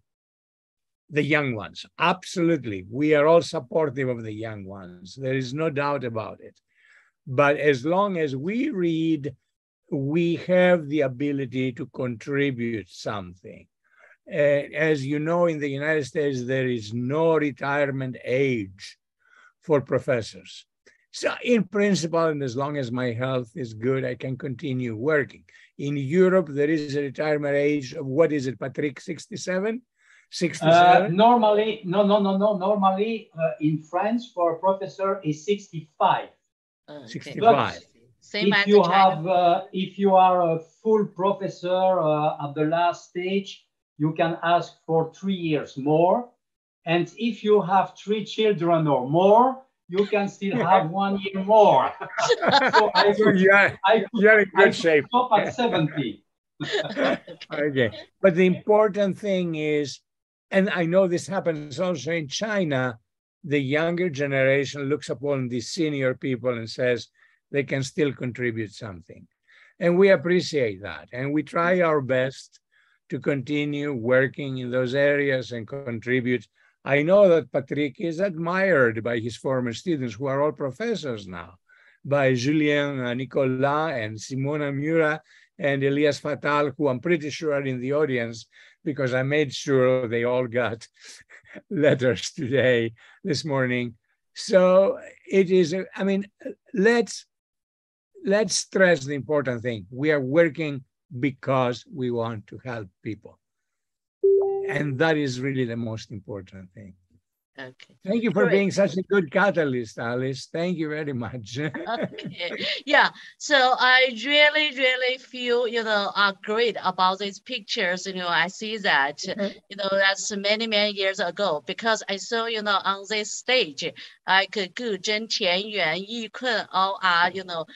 The young ones. Absolutely. We are all supportive of the young ones. There is no doubt about it. But as long as we read, we have the ability to contribute something. Uh, as you know, in the United States, there is no retirement age for professors. So, in principle, and as long as my health is good, I can continue working. In Europe, there is a retirement age of what is it, Patrick, 67? 67? Uh, normally, no, no, no, no. Normally, uh, in France, for a professor is 65. Uh, 65. Same if you have, uh, if you are a full professor uh, at the last stage, you can ask for three years more. And if you have three children or more, you can still have [LAUGHS] one year more. so I [LAUGHS] could, you're, I could, you're in good shape. Stop at 70. [LAUGHS] okay. But the important thing is and I know this happens also in China. The younger generation looks upon these senior people and says they can still contribute something. And we appreciate that. And we try our best to continue working in those areas and contribute. I know that Patrick is admired by his former students who are all professors now, by Julien Nicolas and Simona Mura and Elias Fattal, who I'm pretty sure are in the audience because I made sure they all got [LAUGHS] letters today, this morning. So it is, I mean, let's let's stress the important thing. We are working because we want to help people. And that is really the most important thing. Okay. Thank you for Great. being such a good catalyst, Alice. Thank you very much. [LAUGHS] okay. Yeah. So I really, really feel, you know, uh, great about these pictures. You know, I see that, mm-hmm. you know, that's many, many years ago because I saw, you know, on this stage, like Gu Zhen, Tian Yuan, Yi-Kuen, all are, you know,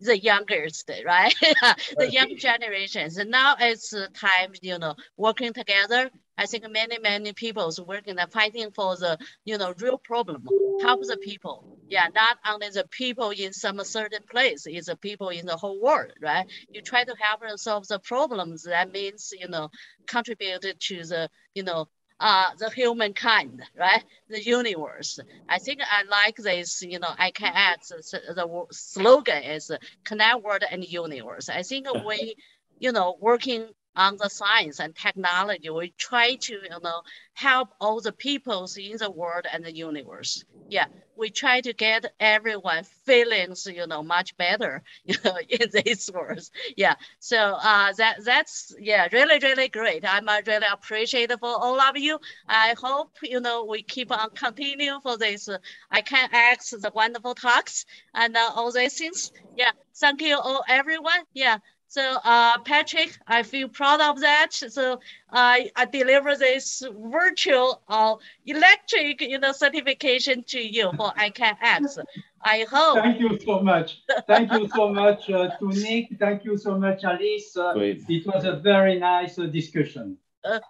the youngest, right? [LAUGHS] the young generations. And now it's time, you know, working together I think many, many people working and fighting for the, you know, real problem, help the people. Yeah, not only the people in some certain place, it's the people in the whole world, right? You try to help them solve the problems. That means, you know, contribute to the, you know, uh, the humankind, right? The universe. I think I like this, you know, I can add the, the slogan is connect world and universe. I think we, you know, working on the science and technology. We try to, you know, help all the peoples in the world and the universe. Yeah, we try to get everyone feelings, you know, much better, [LAUGHS] you know, in this world. Yeah, so uh, that that's yeah, really really great. I'm uh, really appreciative for all of you. I hope you know we keep on continue for this. Uh, I can ask the wonderful talks and uh, all these things. Yeah, thank you all everyone. Yeah. So uh, Patrick, I feel proud of that. So I, I deliver this virtual uh, electric you know, certification to you for [LAUGHS] iCANX. I hope. Thank you so much. Thank you so much uh, to Nick. Thank you so much, Alice. Uh, it was a very nice uh, discussion.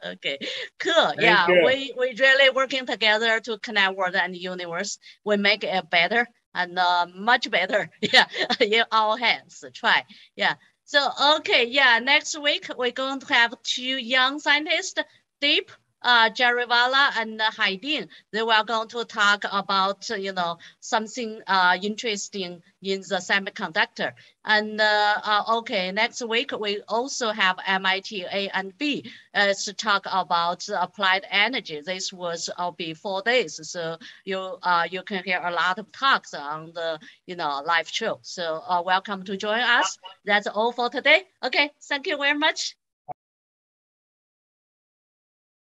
okay, cool. Thank yeah, you. we we really working together to connect world and universe. We make it better and uh, much better. [LAUGHS] Yeah, [LAUGHS] in our hands. Try. Yeah. So, okay, yeah, next week we're going to have two young scientists, Deep uh, Jariwala and uh, Haiding, they were going to talk about, you know, something uh, interesting in the semiconductor. And uh, uh, okay, next week we also have MIT A and B uh, to talk about applied energy. This was will be four days, so you uh, you can hear a lot of talks on the you know live show. So uh, welcome to join us. That's all for today. Okay, thank you very much.